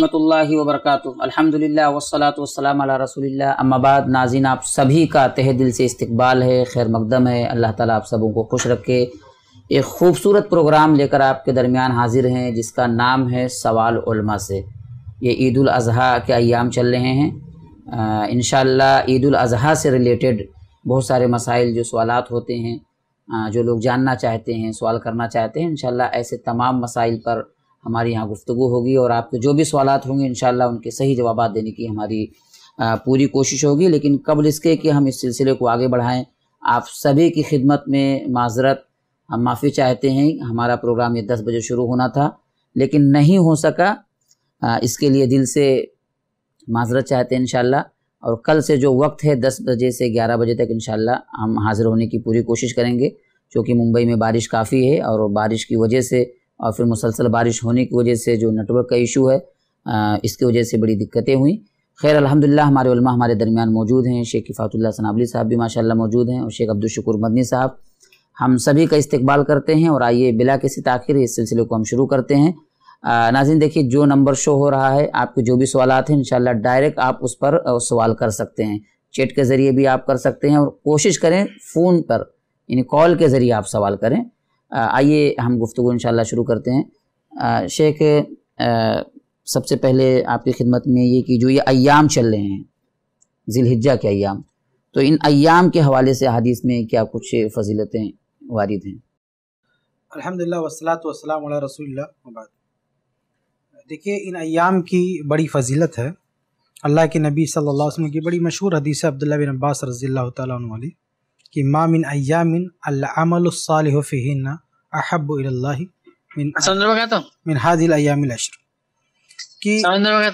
अल्लाम वरहमतुल्लाहि वबरकातुहू। अल्हम्दुलिल्लाह वस्सलातु वस्सलाम अला रसूलिल्लाह। अम्मा बाद नाज़रीन आप सभी का तहे दिल से इस्तकबाल है, खैर मकदम है। अल्लाह ताला आप सबों को खुश रखे। एक खूबसूरत प्रोग्राम लेकर आपके दरमियान हाजिर हैं, जिसका नाम है सवाल उल्मा से। ये ईद अज़हा के अयाम चल रहे हैं। इन ईद अज़हा से रिलेटेड बहुत सारे मसाइल जो सवालत होते हैं जो लोग जानना चाहते हैं, सवाल करना चाहते हैं इन ऐसे तमाम मसाइल पर हमारी यहाँ गुफ्तु होगी और आपके जो भी सवाल होंगे इन उनके सही जवाब देने की हमारी पूरी कोशिश होगी। लेकिन कबल इसके कि हम इस सिलसिले को आगे बढ़ाएँ। आप सभी की खिदमत में माजरत, हम माफ़ी चाहते हैं। हमारा प्रोग्राम ये दस बजे शुरू होना था, लेकिन नहीं हो सका। इसके लिए दिल से माजरत चाहते हैं इन और कल से जो वक्त है, दस बजे से ग्यारह बजे तक इन हम हाज़िर होने की पूरी कोशिश करेंगे। क्योंकि मुंबई में बारिश काफ़ी है और बारिश की वजह से और फिर मुसलसल बारिश होने की वजह से जो नेटवर्क का इशू है इसकी वजह से बड़ी दिक्कतें हुई। खैर अलहमदिल्ला हमारे उलमा हमारे दरमियान मौजूद हैं। शेख किफ़ातुल्ला सनाबली साहब भी माशाल्लाह मौजूद हैं और शेख अब्दुल शुकुर मदनी साहब। हम सभी का इस्तकबाल करते हैं और आइए बिला किसी ताखिर इस सिलसिले को हम शुरू करते हैं। नाजिन देखिए, जो नंबर शो हो रहा है, आपके जो भी सवाल हैं इन डायरेक्ट आप उस पर सवाल कर सकते हैं। चैट के ज़रिए भी आप कर सकते हैं और कोशिश करें फ़ोन पर, यानी कॉल के ज़रिए आप सवाल करें। आइए हम गुफ्तु इंशाल्लाह शुरू करते हैं। शेख सबसे पहले आपकी खिदमत में ये कि जो ये अयाम चल रहे हैं, जिलहिज्जा के अयाम तो इन अयाम के हवाले से हदीस में क्या कुछ फजीलतें वारिद हैं? अल्हम्दुलिल्लाह वस्सलातु वस्सलाम अला देखिए, इन अयाम की बड़ी फजीलत है। अल्लाह के नबी सल्लल्लाहु अलैहि वसल्लम की बड़ी मशहूर हदीस है अब्दुल्ला बिन अब्बास रज़ी अल्लाह वाली। कि मामिन अयामिन अमलफ़िन अहब मिन हादिल अयामिल अशर कि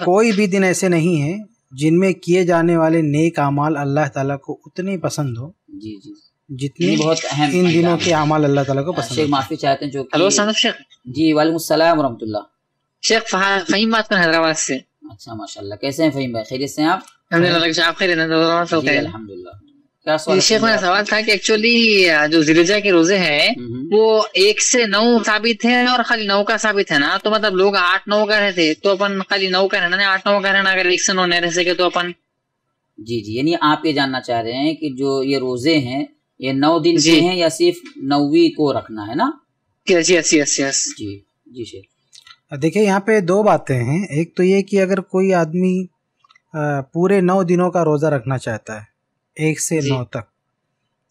कोई भी दिन ऐसे नहीं है जिनमें किए जाने वाले नेक अमाल अल्लाह ताला को उतने पसंद हो जी जी. जितनी बहुत अहम इन दिनों के अमाल अल्लाह ताला को पसंद शेख माफ़ी चाहते हैं जो हेलो सनफ शेख. जी वालेकुम सलाम रहमतुल्लाह शेख फहीम बात कर हैदराबाद से. अच्छा माशाल्लाह. कैसे हैं फहीम भाई? खैरियत से हैं आप? अल्हम्दुलिल्लाह आप खैरियत हैं? अल्हम्दुलिल्लाह. शेख मेरा सवाल था कि एक्चुअली जो जिलेजा के रोज़े हैं वो एक से नौ साबित है और खाली नौ का साबित है ना? तो मतलब लोग आठ नौ का रहते तो अपन खाली नौ का रहना आठ नौ का रहना अगर एक से नौ नहीं रह सके तो अपन जी जी यानी आप ये जानना चाह रहे हैं कि जो ये रोज़े हैं ये नौ दिन के हैं या सिर्फ़ नौवीं को रखना है ना? यस यस यस यस जी जी शेख। देखिए यहाँ पे दो बातें हैं। एक तो ये कि अगर कोई आदमी पूरे नौ दिनों का रोज़ा रखना चाहता है एक से नौ तक।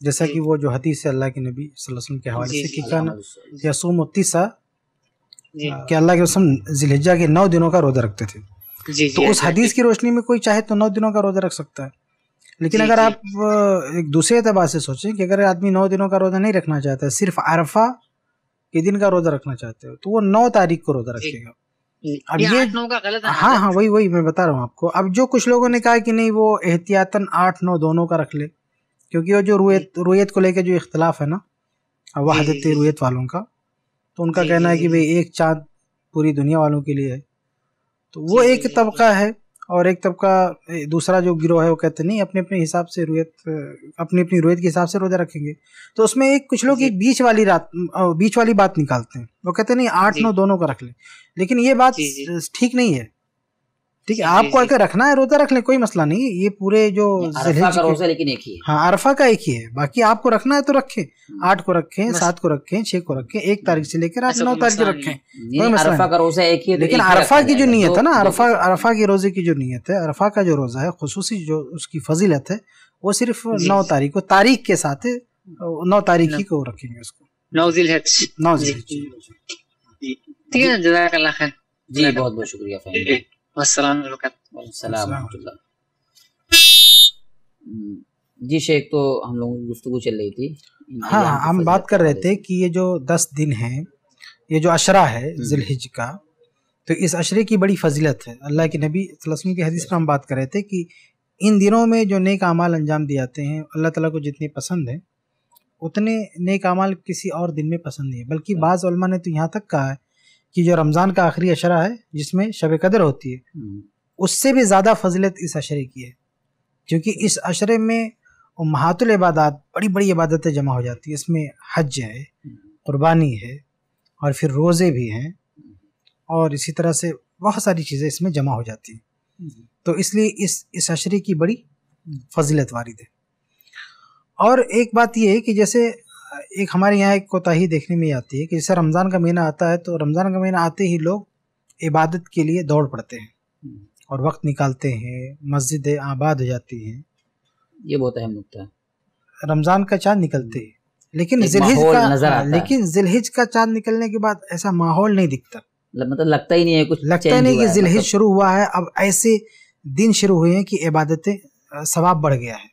जैसा कि वो जो हदीस है अल्लाह के नबी वसल्लम के हवाले से कि कान यसूम तीसा कि अल्लाह के वसम जिलहिजा के नौ दिनों का रोज़ा रखते थे। जी, तो उस हदीस की रोशनी में कोई चाहे तो नौ दिनों का रोज़ा रख सकता है। लेकिन अगर आप एक दूसरे एतबार से सोचें कि अगर आदमी नौ दिनों का रोज़ा नहीं रखना चाहता सिर्फ़ अरफा के दिन का रोज़ा रखना चाहते हो तो वो नौ तारीख को रोज़ा रखेगा। अब ये का गलत हाँ हाँ वही वही मैं बता रहा हूँ आपको। अब जो कुछ लोगों ने कहा कि नहीं वो एहतियातन आठ नौ दोनों का रख ले। क्योंकि वो जो रुयत रुयत को लेकर जो इख्तलाफ है ना वहादत रुयत वालों का तो उनका कहना है कि भाई एक चाँद पूरी दुनिया वालों के लिए है। तो वो एक तबका है। और एक तबका दूसरा जो गिरोह है वो कहते नहीं अपने अपने हिसाब से रुयत अपनी अपनी रुयत के हिसाब से रोजा रखेंगे। तो उसमें एक कुछ लोग एक बीच वाली रात बीच वाली बात निकालते हैं। वो कहते नहीं आठ नौ दोनों का रख लें। लेकिन ये बात ठीक नहीं है। ठीक है आपको अगर रखना है रोजा रख ले कोई मसला नहीं ये पूरे जो अरफा का रोजा लेकिन एक ही है। हाँ अरफा का एक ही है बाकी आपको रखना है तो रखे हम्म। आठ को रखे सात को रखे छह को रखे एक तारीख से लेकर आठ नौ तारीख रखे कोई मसला अरफा का रोजा एक ही लेकिन अरफा की जो नीयत है ना अरफा अरफा के रोज़े की जो नीयत है अरफा का जो रोजा है खसूसी जो उसकी फजीलत है वो सिर्फ़ नौ तारीख को तारीख के साथ नौ तारीख ही को रखेंगे उसको। नौ नौ ठीक है जी बहुत बहुत शुक्रिया जी शेख तो हम लोगों की गुफ्तु चल रही थी। हाँ हम बात कर रहे थे कि ये जो दस दिन है ये जो अशरा है हम्म। जिलहिज का तो इस अशरे की बड़ी फजीलत है। अल्लाह के नबी वसल्लम की हदीस पर हम बात कर रहे थे कि इन दिनों में जो नेक अमाल अंजाम दिए जाते हैं अल्लाह ताला को जितने पसंद है उतने नेक अमाल किसी और दिन में पसंद नहीं है। बल्कि बाज़ ने तो यहाँ तक कहा है कि जो रमज़ान का आखिरी अशरा है जिसमें शब कदर होती है हम्म। उससे भी ज़्यादा फजीलत इस अशरे की है। क्योंकि इस अशरे में महातुल इबादत बड़ी बड़ी इबादतें जमा हो जाती है। इसमें हज है कुर्बानी है और फिर रोज़े भी हैं और इसी तरह से बहुत सारी चीज़ें इसमें जमा हो जाती हैं। तो इसलिए इस इस अशरे की बड़ी फजीलत वारिद है। और एक बात यह है कि जैसे एक हमारे यहाँ एक कोताही देखने में आती है कि जैसे रमज़ान का महीना आता है तो रमज़ान का महीना आते ही लोग इबादत के लिए दौड़ पड़ते हैं। और वक्त निकालते हैं मस्जिद आबाद हो जाती हैं। ये बहुत अहम नुकता है। रमज़ान का चाँद निकलते हैं। लेकिन जिलहिज का आता लेकिन जिलहिज का चाँद निकलने के बाद ऐसा माहौल नहीं दिखता। मतलब लगता ही नहीं है कुछ लगता नहीं कि जिलहिज मतलब शुरू हुआ है अब ऐसे दिन शुरू हुए हैं कि इबादतें सवाब बढ़ गया है।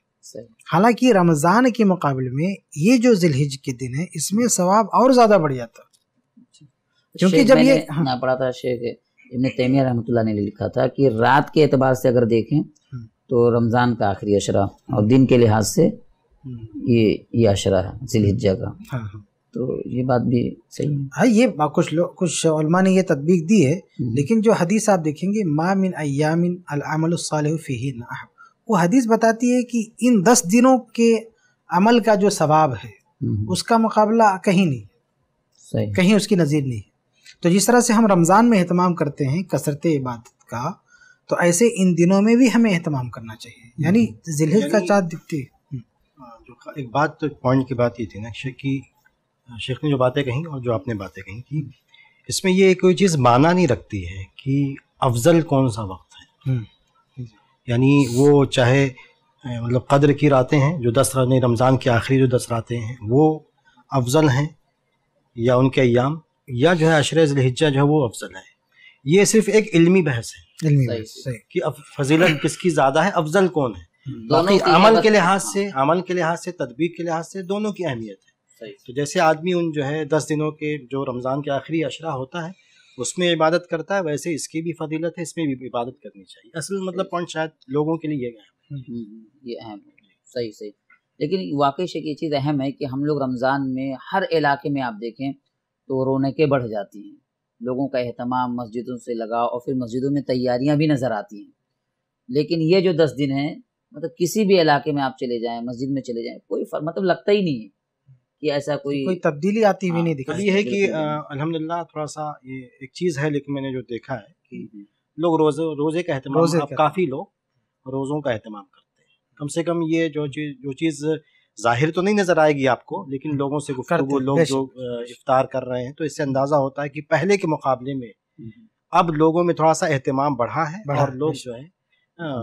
हालाँकि रमज़ान के मुकाबले में ये जो जिलहिज के दिन है इसमें सवाब और ज़्यादा बढ़ जाता क्योंकि जब ये हाँ पढ़ा था शेख इब्न तैमिया रहमतुल्लाह ने लिखा था कि रात के एतबार से अगर देखें हम्म। तो रमज़ान का आखिरी अशरा और दिन के लिहाज से हम्म। ये ये अशरा है जिलहिज्जा का हाँ, हाँ। तो ये बात भी सही है हाँ ये कुछ लोग कुछ उलमा ने ये तदबीक दी है हम्म। लेकिन जो हदीस आप देखेंगे मा मिन अयामिन अमल फ़ी वो हदीस बताती है कि इन दस दिनों के अमल का जो सवाब है उसका मुकाबला कहीं नहीं सही। कहीं उसकी नज़ीर नहीं तो जिस तरह से हम रमज़ान में अहतमाम करते हैं कसरत इबादत का तो ऐसे इन दिनों में भी हमें अहतमाम करना चाहिए। यानी जिलहिज का चाँद दिखती हम्म। हाँ, जो एक बात तो पॉइंट की बात ये थी ना शेख की शेख ने जो बातें कही और जो आपने बातें कही कि इसमें ये कोई चीज़ माना नहीं रखती है कि अफजल कौन सा वक्त है। हम्म। यानी वो चाहे मतलब कद्र की रातें हैं जो दस रमज़ान की आखिरी जो दस रातें हैं वो अफजल हैं या उनके अयाम या जो है अशर जो है वो अफजल है। ये सिर्फ़ एक इल्मी बहस है। इल्मी बहस कि फजीलत किसकी ज़्यादा है अफजल कौन है? हम्म। बाकी अमल के लिहाज से अमल के लिहाज से तदबीक के लिहाज से दोनों की अहमियत है। तो जैसे आदमी उन जो है दस दिनों के जो रमज़ान के आखिरी अशरा होता है उसमें इबादत करता है वैसे इसकी भी फजीलत है इसमें भी इबादत करनी चाहिए। असल मतलब पॉइंट शायद लोगों के लिए ये अहम हम्म, हम्म, ये अहम सही सही। लेकिन वाकई से ये चीज़ अहम है कि हम लोग रमज़ान में हर इलाके में आप देखें तो रौनकें बढ़ जाती हैं। लोगों का अहतमाम मस्जिदों से लगाओ और फिर मस्जिदों में तैयारियाँ भी नज़र आती हैं। लेकिन ये जो दस दिन हैं मतलब किसी भी इलाके में आप चले जाएँ मस्जिद में चले जाएँ कोई मतलब लगता ही नहीं है। कि ऐसा कोई कोई तब्दीली आती हुई हाँ, नहीं दिखाई ये है कि अल्हम्दुलिल्लाह थोड़ा सा ये एक चीज़ है लेकिन मैंने जो देखा है कि हम्म, हम्म। लोग रोज़े रोज़े का अहतमाम काफ़ी लोग रोज़ों का अहतमाम करते हैं कम से कम ये जो चीज़ जो चीज़ ज़ाहिर तो नहीं नज़र आएगी आपको लेकिन हम्म। लोगों से गुफ्तगू लोग जो इफ्तार कर रहे हैं तो इससे अंदाज़ा होता है कि पहले के मुकाबले में। अब लोगों में थोड़ा सा एहतमाम बढ़ा है बढ़ा और लोग जो है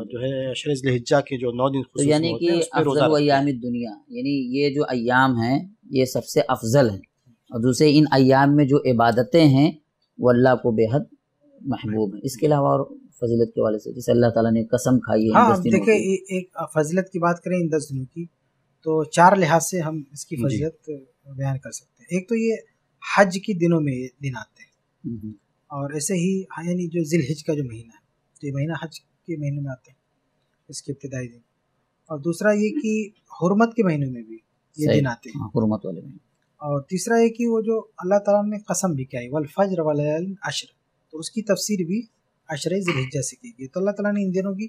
जो है अशरज लहजा के जो नौ दिन तो यानी कि अफजल अयाम दुनिया यानी ये जो अयाम हैं ये सबसे अफजल है। और दूसरे इन अयाम में जो इबादतें हैं वो अल्लाह को बेहद महबूब है। इसके अलावा और फजीलत के वाले से जैसे अल्लाह ताला ने कसम खाई है हाँ, देखिए एक फजीलत की बात करें इन दस दिनों की तो चार लिहाज से हम इसकी फजीलत बयान कर सकते हैं। एक तो ये हज के दिनों में दिन आते हैं। हम्म, हम्म। और ऐसे ही हाँ, यानी जो जिल हिज का जो महीना है तो ये महीना हज के महीने में आता है इसके इब्तदाई दिन और दूसरा ये कि हरमत के महीनों में भी ये दिन आते हैं। हरमत वाले महीने। और तीसरा ये कि वो जो अल्लाह ताला ने कसम भी किया है वल फज्र वल अशर तो उसकी तफसीर भी अशर जिलहिज्जा से की गई। तो अल्लाह ताला ने इन दिनों की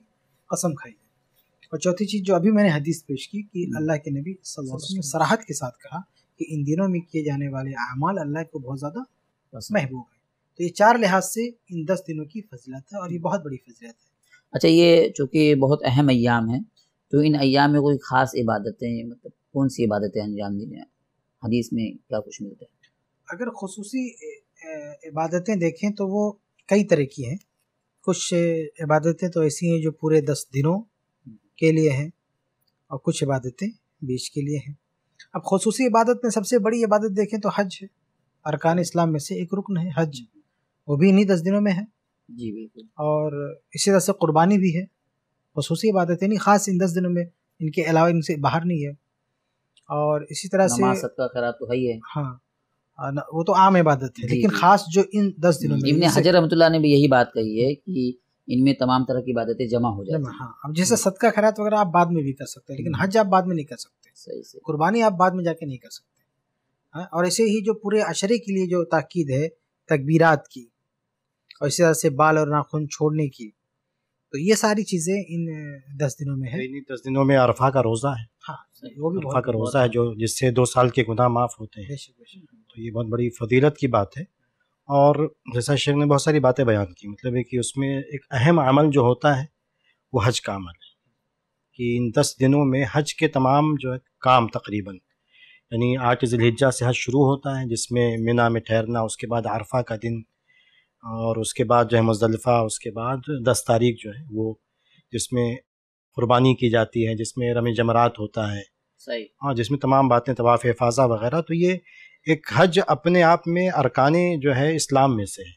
कसम खाई। है और चौथी चीज़ जो अभी मैंने हदीस पेश की कि हम्म। अल्लाह के नबी ने सराहत के साथ कहा कि इन दिनों में किए जाने वाले अमाल अल्लाह को बहुत ज़्यादा महबूब है। तो ये चार लिहाज से इन दस दिनों की फजलत है और ये बहुत बड़ी फजलत है। अच्छा ये चूँकि बहुत अहम अयाम है तो इन अयाम में कोई ख़ास इबादतें मतलब कौन सी इबादतें अंजाम दी जाए? हदीस में क्या कुछ मिलता है? अगर खसूसी इबादतें देखें तो वो कई तरह की हैं। कुछ इबादतें तो ऐसी हैं जो पूरे दस दिनों के लिए हैं और कुछ इबादतें बीच के लिए हैं। अब खसूस इबादत में सबसे बड़ी इबादत देखें तो हज है। अरकान इस्लाम में से एक रुकन है, हज। वो भी इन्हीं दस दिनों में है। जी बिल्कुल। और इसी तरह से कुर्बानी भी है। खसूस इबादत नहीं ख़ास इन दस दिनों में इनके अलावा इनसे बाहर नहीं है। और इसी तरह से तो है ही है। हाँ वो तो आम इबादत है। लेकिन खास जो इन दस दिनों में हजर रहमतुल्लाह ने भी यही बात कही है कि इनमें तमाम तरह की इबादतें जमा हो जाती हैं। हाँ अब जैसे सदका खैरात वगैरह आप बाद में भी कर सकते हैं लेकिन हज आप बाद में नहीं कर सकते। सही। कुर्बानी आप बाद में जाके नहीं कर सकते। हाँ और ऐसे ही जो पूरे अशरे के लिए जो ताकीद है तकबीरात की और इसी तरह से बाल और नाखून छोड़ने की। तो ये सारी चीज़ें इन दस दिनों में है। दस दिनों में अरफा का रोज़ा है। हाँ वो भी अरफा का रोज़ा है जो जिससे दो साल के गुनाह माफ़ होते हैं। तो ये बहुत बड़ी फजीलत की बात है। और जैसा शेख ने बहुत सारी बातें बयान की। मतलब है कि उसमें एक अहम अमल जो होता है वो हज का अमल है। कि इन दस दिनों में हज के तमाम जो है काम तकरीबन यानी आठ जिलहिजा से हज शुरू होता है जिसमें मीना में ठहरना उसके बाद अरफा का दिन और उसके बाद जो है मुजलफ़ा उसके बाद दस तारीख जो है वो जिसमें कुर्बानी की जाती है जिसमें रमी जमरात होता है। सही। हाँ जिसमें तमाम बातें तवाफ़ हिफाजा वगैरह तो ये एक हज अपने आप में अरकान जो है इस्लाम में से है।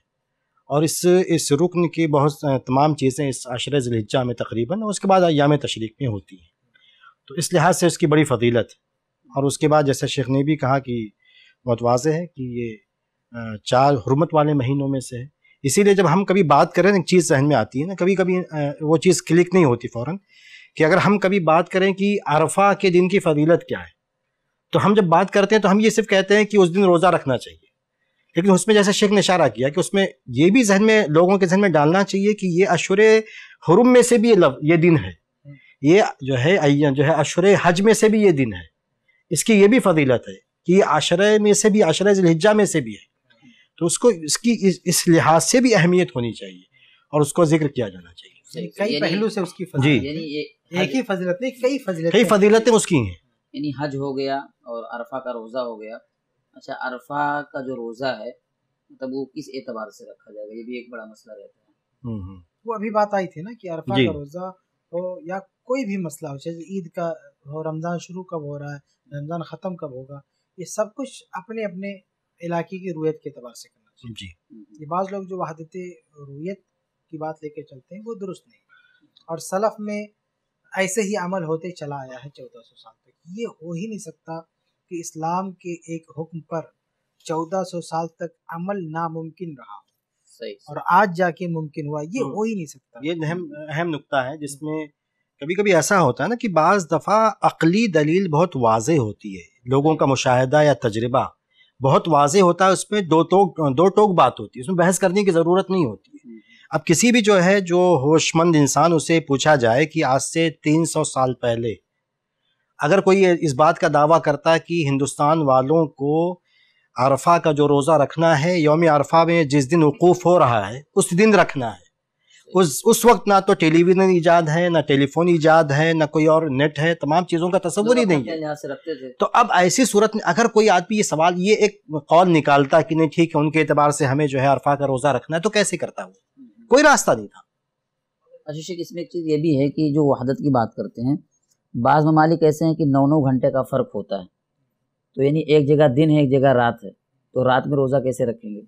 और इस इस रुकन की बहुत तमाम चीज़ें इस अशर ज़िलहिजा में तकरीबन और उसके बाद अयाम तशरीक में होती हैं। तो इस लिहाज से उसकी बड़ी फजीलत। और उसके बाद जैसे शेख ने भी कहा कि बहुत वाज है कि ये चार हरमत वाले महीनों में से। है इसीलिए जब हम कभी बात करें एक चीज़ जहन में आती है ना कभी कभी वो चीज़ क्लिक नहीं होती फ़ौर कि अगर हम कभी बात करें कि अरफा के दिन की फजीलत क्या है तो हम जब बात करते हैं तो हम ये सिर्फ़ कहते हैं कि उस दिन रोज़ा रखना चाहिए। लेकिन उसमें जैसे शेख ने इशारा किया कि उसमें ये भी जहन में, लोगों के जहन में डालना चाहिए कि ये अशुर हरुम में से भी ये लव, ये दिन है। ये जो है जो है अशर हज में से भी ये दिन है। इसकी ये भी फजीलत है कि ये में से भी, आशर जिलहिजा में से भी है। तो उसको इसकी इस, इस लिहाज से भी अहमियत होनी चाहिए और उसको ज़िक्र किया जाना चाहिए। कई पहलू से उसकी जी एक ही फजीलत नहीं कई फजीलत कई फजीलतें उसकी हैं। यानी हज हो गया और अरफा का रोज़ा हो गया। अच्छा अरफा का जो रोज़ा है मतलब वो किस एतबार से रखा जाएगा? ये भी एक बड़ा मसला रहता है। हम्म, हम्म। वो अभी बात आई थी ना कि अरफा का रोज़ा हो या कोई भी मसला हो जैसे ईद का हो रमज़ान शुरू कब हो रहा है रमज़ान ख़त्म कब होगा? ये सब कुछ अपने अपने इलाके की रूयत के अतबार से करना चाहिए। जी। ये बाज़ लोग जो वहादत रूयत की बात लेके चलते हैं वो दुरुस्त नहीं और सलफ़ में ऐसे ही अमल होते चला आया है चौदह सौ साल तक। ये हो ही नहीं सकता कि इस्लाम के एक हुक्म पर चौदह सौ साल तक अमल नामुमकिन रहा सही और आज जाके मुमकिन हुआ ये हो ही नहीं सकता। ये अहम अहम नुकता है जिसमें कभी कभी ऐसा होता है ना कि बाज़ दफ़ा अकली दलील बहुत वाज होती है। लोगों का मुशाहिदा या तजर्बा बहुत वाज होता है, उसमें दो टोक दो टोक बात होती है, उसमें बहस करने की ज़रूरत नहीं होती है। अब किसी भी जो है, जो होशमंद इंसान, उसे पूछा जाए कि आज से तीन सौ साल पहले, अगर कोई इस बात का दावा करता है कि हिंदुस्तान वालों को अरफा का जो रोज़ा रखना है, योम अरफा में जिस दिन वकूफ़ हो रहा है, उस दिन रखना है उस उस वक्त ना तो टेलीविज़न ईजाद है ना टेलीफोन ईजाद है ना कोई और नेट है तमाम चीज़ों का तस्वुर ही नहीं है। तो अब ऐसी सूरत में अगर कोई आदमी ये सवाल ये एक कौल निकालता कि नहीं ठीक है उनके एतबार से हमें जो है अरफा का रोज़ा रखना है तो कैसे करता वो? हम्म। कोई रास्ता नहीं था। अच्छा इसमें एक चीज़ ये भी है कि जो वहादत की बात करते हैं बाज़ ममालिक ऐसे हैं कि नौ नौ घंटे का फ़र्क होता है। तो यानी एक जगह दिन है एक जगह रात है तो रात में रोज़ा कैसे रखेंगे?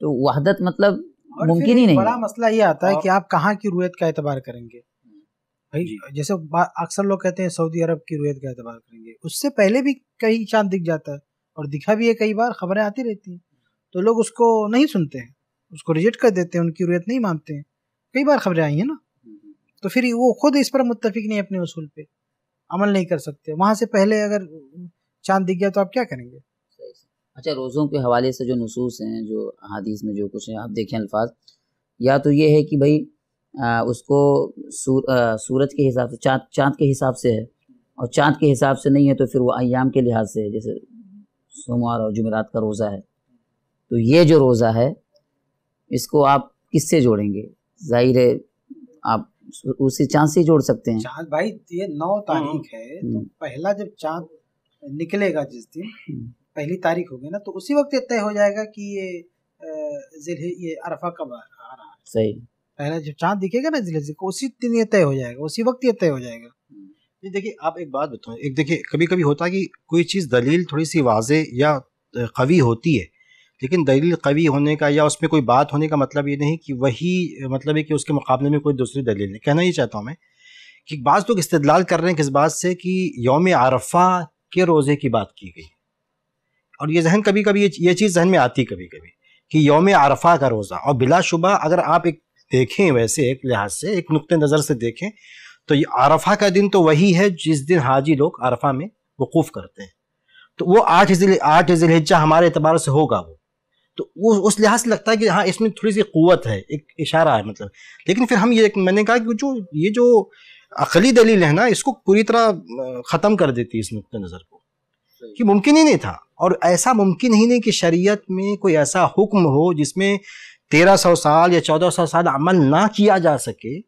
तो वहादत मतलब मुमकिन ही नहीं बड़ा मसला ये आता है कि आप कहाँ की रुयत का एतबार करेंगे। भाई जैसे अक्सर लोग कहते हैं सऊदी अरब की रुयत का एतबार करेंगे। उससे पहले भी कहीं चाँद दिख जाता है और दिखा भी है कई बार खबरें आती रहती हैं। तो लोग उसको नहीं सुनते हैं उसको रिजेक्ट कर देते हैं उनकी रुयत नहीं मानते हैं। कई बार खबरें आई हैं ना। तो फिर वो खुद इस पर मुतफिक नहीं अपने उसूल पे। अमल नहीं कर सकते। वहाँ से पहले अगर चाँद दिख गया तो आप क्या करेंगे? अच्छा रोज़ों के हवाले से जो नसूस हैं जो हादीस में जो कुछ है आप देखें अल्फाज। या तो ये है कि भाई आ, उसको सूर, आ, सूरज के हिसाब से चाँद चाँद के हिसाब से है। और चाँद के हिसाब से नहीं है तो फिर वो अयाम के लिहाज से है जैसे सोमवार और जुमेरात का रोज़ा है। तो ये जो रोज़ा है इसको आप किससे जोड़ेंगे? ज़ाहिर है आप उसी चाँद से जोड़ सकते हैं। चाँद भाई ये नौ तारीख है तो हम्म। पहला जब चाँद निकलेगा जिस दिन हम्म। पहली तारीख होगी ना तो उसी वक्त तय हो जाएगा कि ये ये अरफा कब आ रहा है। सही। पहला जब चाँद दिखेगा ना ज़िले को उसी दिन ये तय हो जाएगा उसी वक्त ये तय हो जाएगा। ये देखिए आप एक बात बताओ एक देखिए कभी कभी होता है कि कोई चीज़ दलील थोड़ी सी वाजे या कवी होती है लेकिन दलील कवी होने का या उसमें कोई बात होने का मतलब ये नहीं कि वही मतलब है कि उसके मुकाबले में कोई दूसरी दलील नहीं। कहना ही चाहता हूँ मैं कि बाज़ लोग तो इस्तलाल कर रहे हैं किस बात से कि योम आरफा के रोज़े की बात की गई। और ये जहन कभी कभी ये चीज़ जहन में आती कभी कभी कि योम आरफा का रोज़ा और बिलाशुबा अगर आप एक देखें वैसे एक लिहाज से, एक नुक़ नज़र से देखें तो ये आरफा का दिन तो वही है जिस दिन हाजी लोग आरफा में वकूफ़ करते हैं। तो वो आठ आठ जिलहिजा हमारे एतबार से होगा वो। तो वो, उस लिहाज से लगता है कि हाँ इसमें थोड़ी सी क़वत है, एक इशारा है मतलब। लेकिन फिर हम ये, मैंने कहा कि जो, ये जो अकली दलील है ना, इसको पूरी तरह ख़त्म कर देती है इस नुक़ नज़र को। कि मुमकिन ही नहीं था। और ऐसा मुमकिन ही नहीं कि शरीयत में कोई ऐसा हुक्म हो जिसमें तेरह सौ साल या चौदह सौ साल अमल ना किया जा सके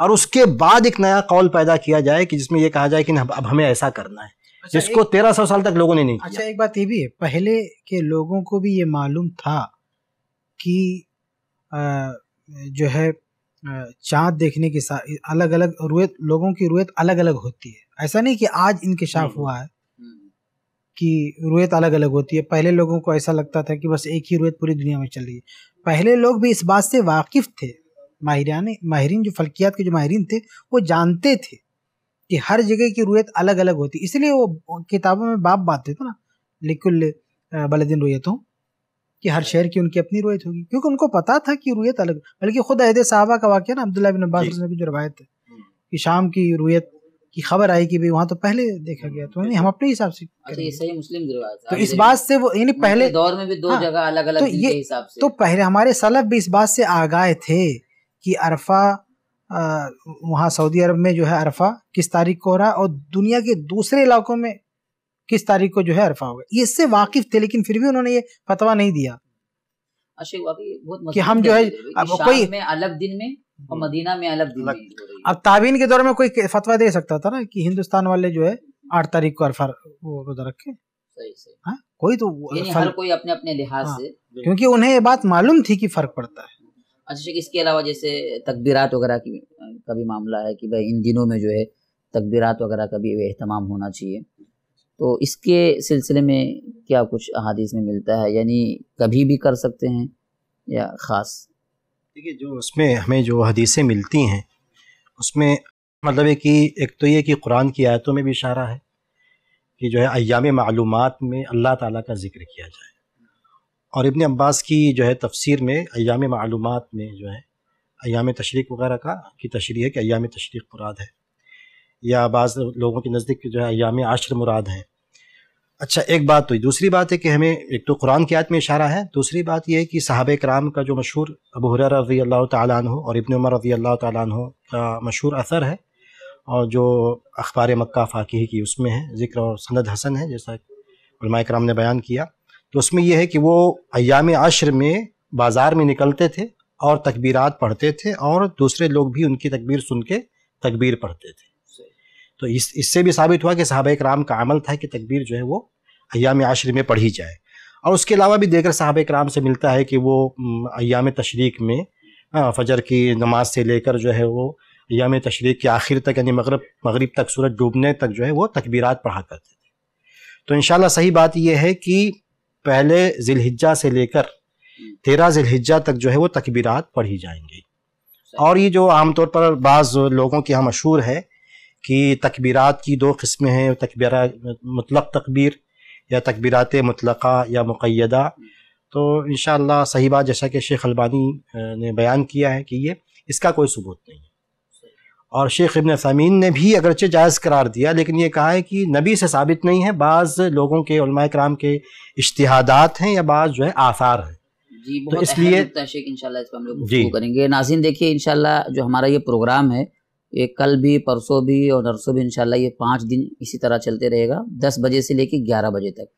और उसके बाद एक नया कौल पैदा किया जाए कि जिसमें यह कहा जाए कि अब हमें ऐसा करना है। अच्छा जिसको तेरह सौ साल तक लोगों ने नहीं अच्छा एक बात ये भी है पहले के लोगों को भी ये मालूम था कि जो है चाँद देखने के साथ अलग अलग रुयत लोगों की रुयत अलग अलग होती है। ऐसा नहीं कि आज इनकशाफ हुआ है। कि रुयत अलग अलग होती है। पहले लोगों को ऐसा लगता था कि बस एक ही रुयत पूरी दुनिया में चल रही है। पहले लोग भी इस बात से वाकिफ थे। माहिरान माहरीन जो फल्कियात के जो माहरीन थे वो जानते थे कि हर जगह की रुयत अलग अलग होती इसलिए वो किताबों में बाप बात थे ना लिकुल बलदिन रुयत हो कि हर शहर की उनकी अपनी रुयत होगी। क्योंकि उनको पता था कि रुयत अलग बल्कि खुद अहद साहबा का वाक्य ना अब्दुल्ला बिन अब्बास की जो रवायत है। कि शाम की रुयत की खबर आई कि भाई वहाँ तो पहले देखा गया तो हम अपने हिसाब से अच्छा ये सही मुस्लिम तो इस बात से वो यानी पहले दौर में भी दो हाँ, जगह अलग अलग तो ये हिसाब से। तो पहले हमारे सलब भी इस बात से आगाह थे कि अरफा वहाँ सऊदी अरब में जो है अरफा किस तारीख को हो रहा और दुनिया के दूसरे इलाकों में किस तारीख को जो है अरफा होगा। ये इससे वाकिफ थे लेकिन फिर भी उन्होंने ये फतवा नहीं दिया। कि हम जो है कोई में अलग दिन में और मदीना में अलग दिन में अब ताबीन के दौर में कोई फतवा दे सकता था ना कि हिंदुस्तान वाले जो है आठ तारीख को अरफा वो रोजा रखे? सही सही। हाँ? कोई तो हर कोई अपने अपने लिहाज हाँ, से क्योंकि उन्हें ये बात मालूम थी कि फ़र्क पड़ता है। अच्छा इसके अलावा जैसे तकबीरात वगैरह की का भी मामला है कि भाई इन दिनों में जो है तकबीरात वगैरह का भी अहतमाम होना चाहिए। तो इसके सिलसिले में क्या कुछ अहादीस में मिलता है? यानी कभी भी कर सकते हैं या ख़ास? देखिए जो उसमें हमें जो हदीसें मिलती हैं उसमें मतलब है कि एक तो ये कि कुरान की आयतों में भी इशारा है कि जो है अयाम मालूम में अल्लाह ताला का ज़िक्र किया जाए। और इबन अब्बास की जो है तफसीर में अयाम मालूम में जो है अयाम तशरीक वगैरह का की तशरी है कि अयाम तशरीक मुराद है। या बाज़ लोगों के नज़दीक जो है अयाम आशर मुराद हैं। अच्छा एक बात तो दूसरी बात है कि हमें, एक तो कुरान की आयत में इशारा है, दूसरी बात यह है कि साहब कराम का जो मशहूर अबू हुरर रज़ी अल्लाह तु और इबन उमर रज़ी अल्लाह तु का मशहूर असर है और जो अखबार मक्का फ़ाकी की उसमें है, ज़िक्र और सनद हसन है, जैसा कराम ने बयान किया। तो उसमें यह है कि वो अयाम आश्र में बाज़ार में निकलते थे और तकबीरात पढ़ते थे और दूसरे लोग भी उनकी तकबीर सुन के तकबीर पढ़ते थे। तो इस इससे भी साबित हुआ कि साहब कराम का अमल था कि तकबीर जो है वो अयाम आश्र में पढ़ी जाए। और उसके अलावा भी देकर साहब कराम से मिलता है कि वो अयाम तशरीक में फजर की नमाज़ से लेकर जो है वो अयाम तशरीक के आखिर तक यानी मगरब मगरब तक सूरज डूबने तक जो है वो तकबीरात पढ़ा करते थे। तो इन सही बात यह है कि पहले जिलहिज्जा से लेकर तेरह जिलहिज्जा तक जो है वो तकबीरात पढ़ी जाएँगी। और ये जो आमतौर पर बाज़ लोगों के यहाँ मशहूर है कि तकबीरात की दो किस्में हैं तकबीरा मतलब तकबीर या तकबीरात मुतलक़ा या मुक़ैदा तो इन सही बात जैसा कि शेख अलबानी ने बयान किया है कि ये इसका कोई सबूत नहीं है। और शेख इबन समीन ने भी अगरचे जायज़ करार दिया लेकिन ये कहा है कि नबी से साबित नहीं है बाज़ लोगों के कराम के इश्तहादात हैं या बाज़ जो है आसार हैं। जी तो इसलिए इंशाल्लाह इस पर हम लोग करेंगे। नाजिन देखिए इंशाल्लाह जो हमारा ये प्रोग्राम है ये कल भी, परसों भी और नरसों भी, इंशाल्लाह ये पाँच दिन इसी तरह चलते रहेगा। दस बजे से लेकर ग्यारह बजे तक।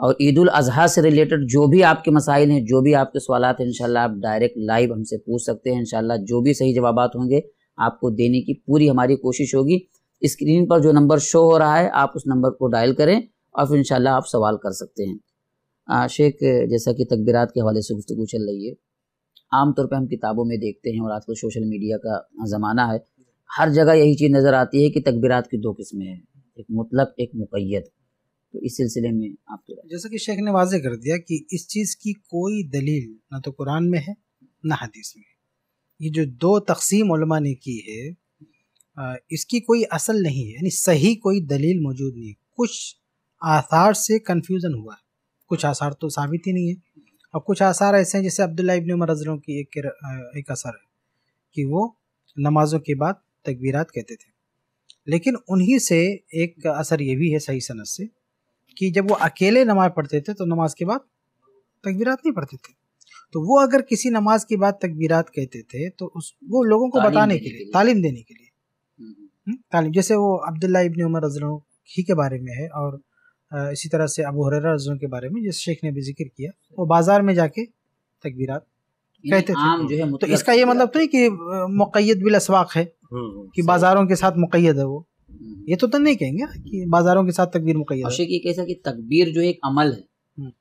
और ईद अजहा से रिलेटेड जो भी आपके मसाइल हैं, जो भी आपके सवाल हैं, इंशाल्लाह आप डायरेक्ट लाइव हमसे पूछ सकते हैं, इंशाल्लाह जो भी सही जवाब होंगे आपको देने की पूरी हमारी कोशिश होगी। स्क्रीन पर जो नंबर शो हो रहा है, आप उस नंबर को डायल करें और फिर इंशाल्लाह आप सवाल कर सकते हैं। शेख जैसा कि तकबीरात के हवाले से गुफ्तु चल रही है, आमतौर पर हम किताबों में देखते हैं और आजकल सोशल मीडिया का ज़माना है हर जगह यही चीज़ नज़र आती है कि तकबीरात की दो किस्में हैं, एक मुतलक, एक मुकैद तो इस सिलसिले में आपके जैसा कि शेख ने वाजे कर दिया कि इस चीज़ की कोई दलील ना तो कुरान में है, ना हदीस में ये जो दो तकसीम ने की है इसकी कोई असल नहीं है, यानी सही कोई दलील मौजूद नहीं कुछ आसार से कन्फ्यूज़न हुआ। कुछ आसार तो साबित ही नहीं है, और कुछ आसार ऐसे हैं, जैसे अब्दुल्ला इब्न उमर की एक एक असर है कि वो नमाजों के बाद तकबीरात कहते थे। लेकिन उन्हीं से एक असर ये भी है सही सनत से कि जब वो अकेले नमाज़ पढ़ते थे तो नमाज़ के बाद तकबीरात नहीं पढ़ते थे। तो वो अगर किसी नमाज़ के बाद तकबीरात कहते थे तो उस वो लोगों को बताने के लिए तालीम देने के लिए। हम्म। हम्म, तालीम जैसे वो अब्दुल्ला इब्न उमर अजरों ही के बारे में है और इसी तरह से अबू हुरैरा के बारे में जिस शेख ने भी ज़िक्र किया वो बाज़ार में जाके तकबीरात कहते आम जो है तो इसका ये मतलब तो नहीं कि मुक़ैद बिल असवाक है हम्म, हम्म, कि बाजारों के साथ मुक़ैद है वो। ये तो तो नहीं कहेंगे कि बाजारों के साथ तकबीर मुक़ैद है। ये कैसा कि तकबीर जो एक अमल है। हम्म।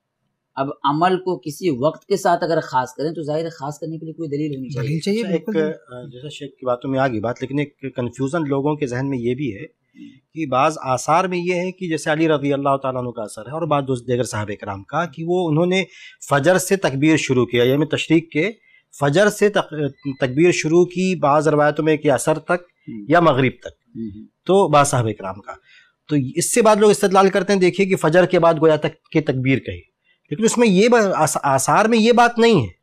अब अमल को किसी वक्त के साथ अगर खास करें तो ज़ाहिर खास करने के लिए कोई दलील होनी चाहिए। चाहिए अच्छा, एक जैसा शेख की बातों में आ गई बात लेकिन एक कंफ्यूजन लोगों के जहन में ये भी है कि बाज़ आसार में ये है कि जैसे अली रज़ी अल्लाह तु का असर है और बाद दीगर साहब कराम का कि वो उन्होंने फ़जर से तकबीर शुरू किया यानी तशरीक के फ़जर से तक, तकबीर शुरू की बाज़ रवायतों में कि असर तक हम्म। या मगरब तक हम्म। तो बाद साहब कराम का तो इससे बाद लोग इस्तलाल करते हैं देखिए कि फ़जर के बाद गोया तक के तकबीर कही लेकिन उसमें ये आसार में ये बात नहीं है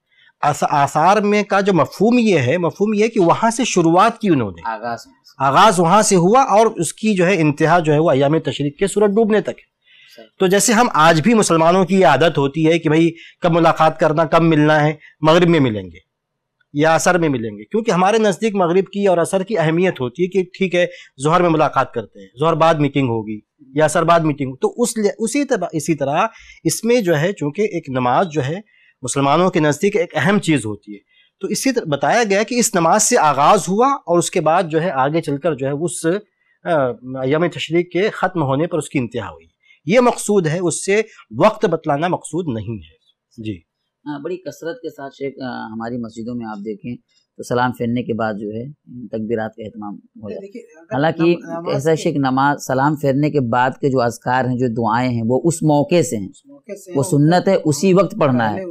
आसार में का जो मफहूम ये है मफहूम ये है कि वहाँ से शुरुआत की उन्होंने। आगाज़ आगाज़ वहाँ से हुआ और उसकी जो है इंतहा जो है वो अयाम तशरीक के सूरज डूबने तक है। तो जैसे हम आज भी मुसलमानों की ये आदत होती है कि भाई कब मुलाकात करना कब मिलना है मगरब में मिलेंगे या असर में मिलेंगे। क्योंकि हमारे नज़दीक मगरब की और असर की अहमियत होती है कि ठीक है जहर में मुलाकात करते हैं जहर बाद मीटिंग होगी या असर बाद मीटिंग तो उस उसी तरह इसी तरह इसमें जो है चूँकि एक नमाज़ जो है मुसलमानों के नज़दीक एक अहम चीज़ होती है। तो इसी तरह बताया गया कि इस नमाज़ से आगाज़ हुआ और उसके बाद जो है आगे चलकर जो है उस यम तशरीक के ख़त्म होने पर उसकी इंतहा हुई। ये मकसूद है, उससे वक्त बतलाना मकसूद नहीं है। जी। बड़ी कसरत के साथ शेख हमारी मस्जिदों में आप देखें तो सलाम फेरने के बाद जो है तकबीरात का अहतमाम हो जाए हालाँकि ऐसा शेख नमाज़ सलाम फेरने के बाद के जो अजकार हैं जो दुआएँ हैं वो उस मौके से हैं। वो सुन्नत है उसी वक्त पढ़ना है।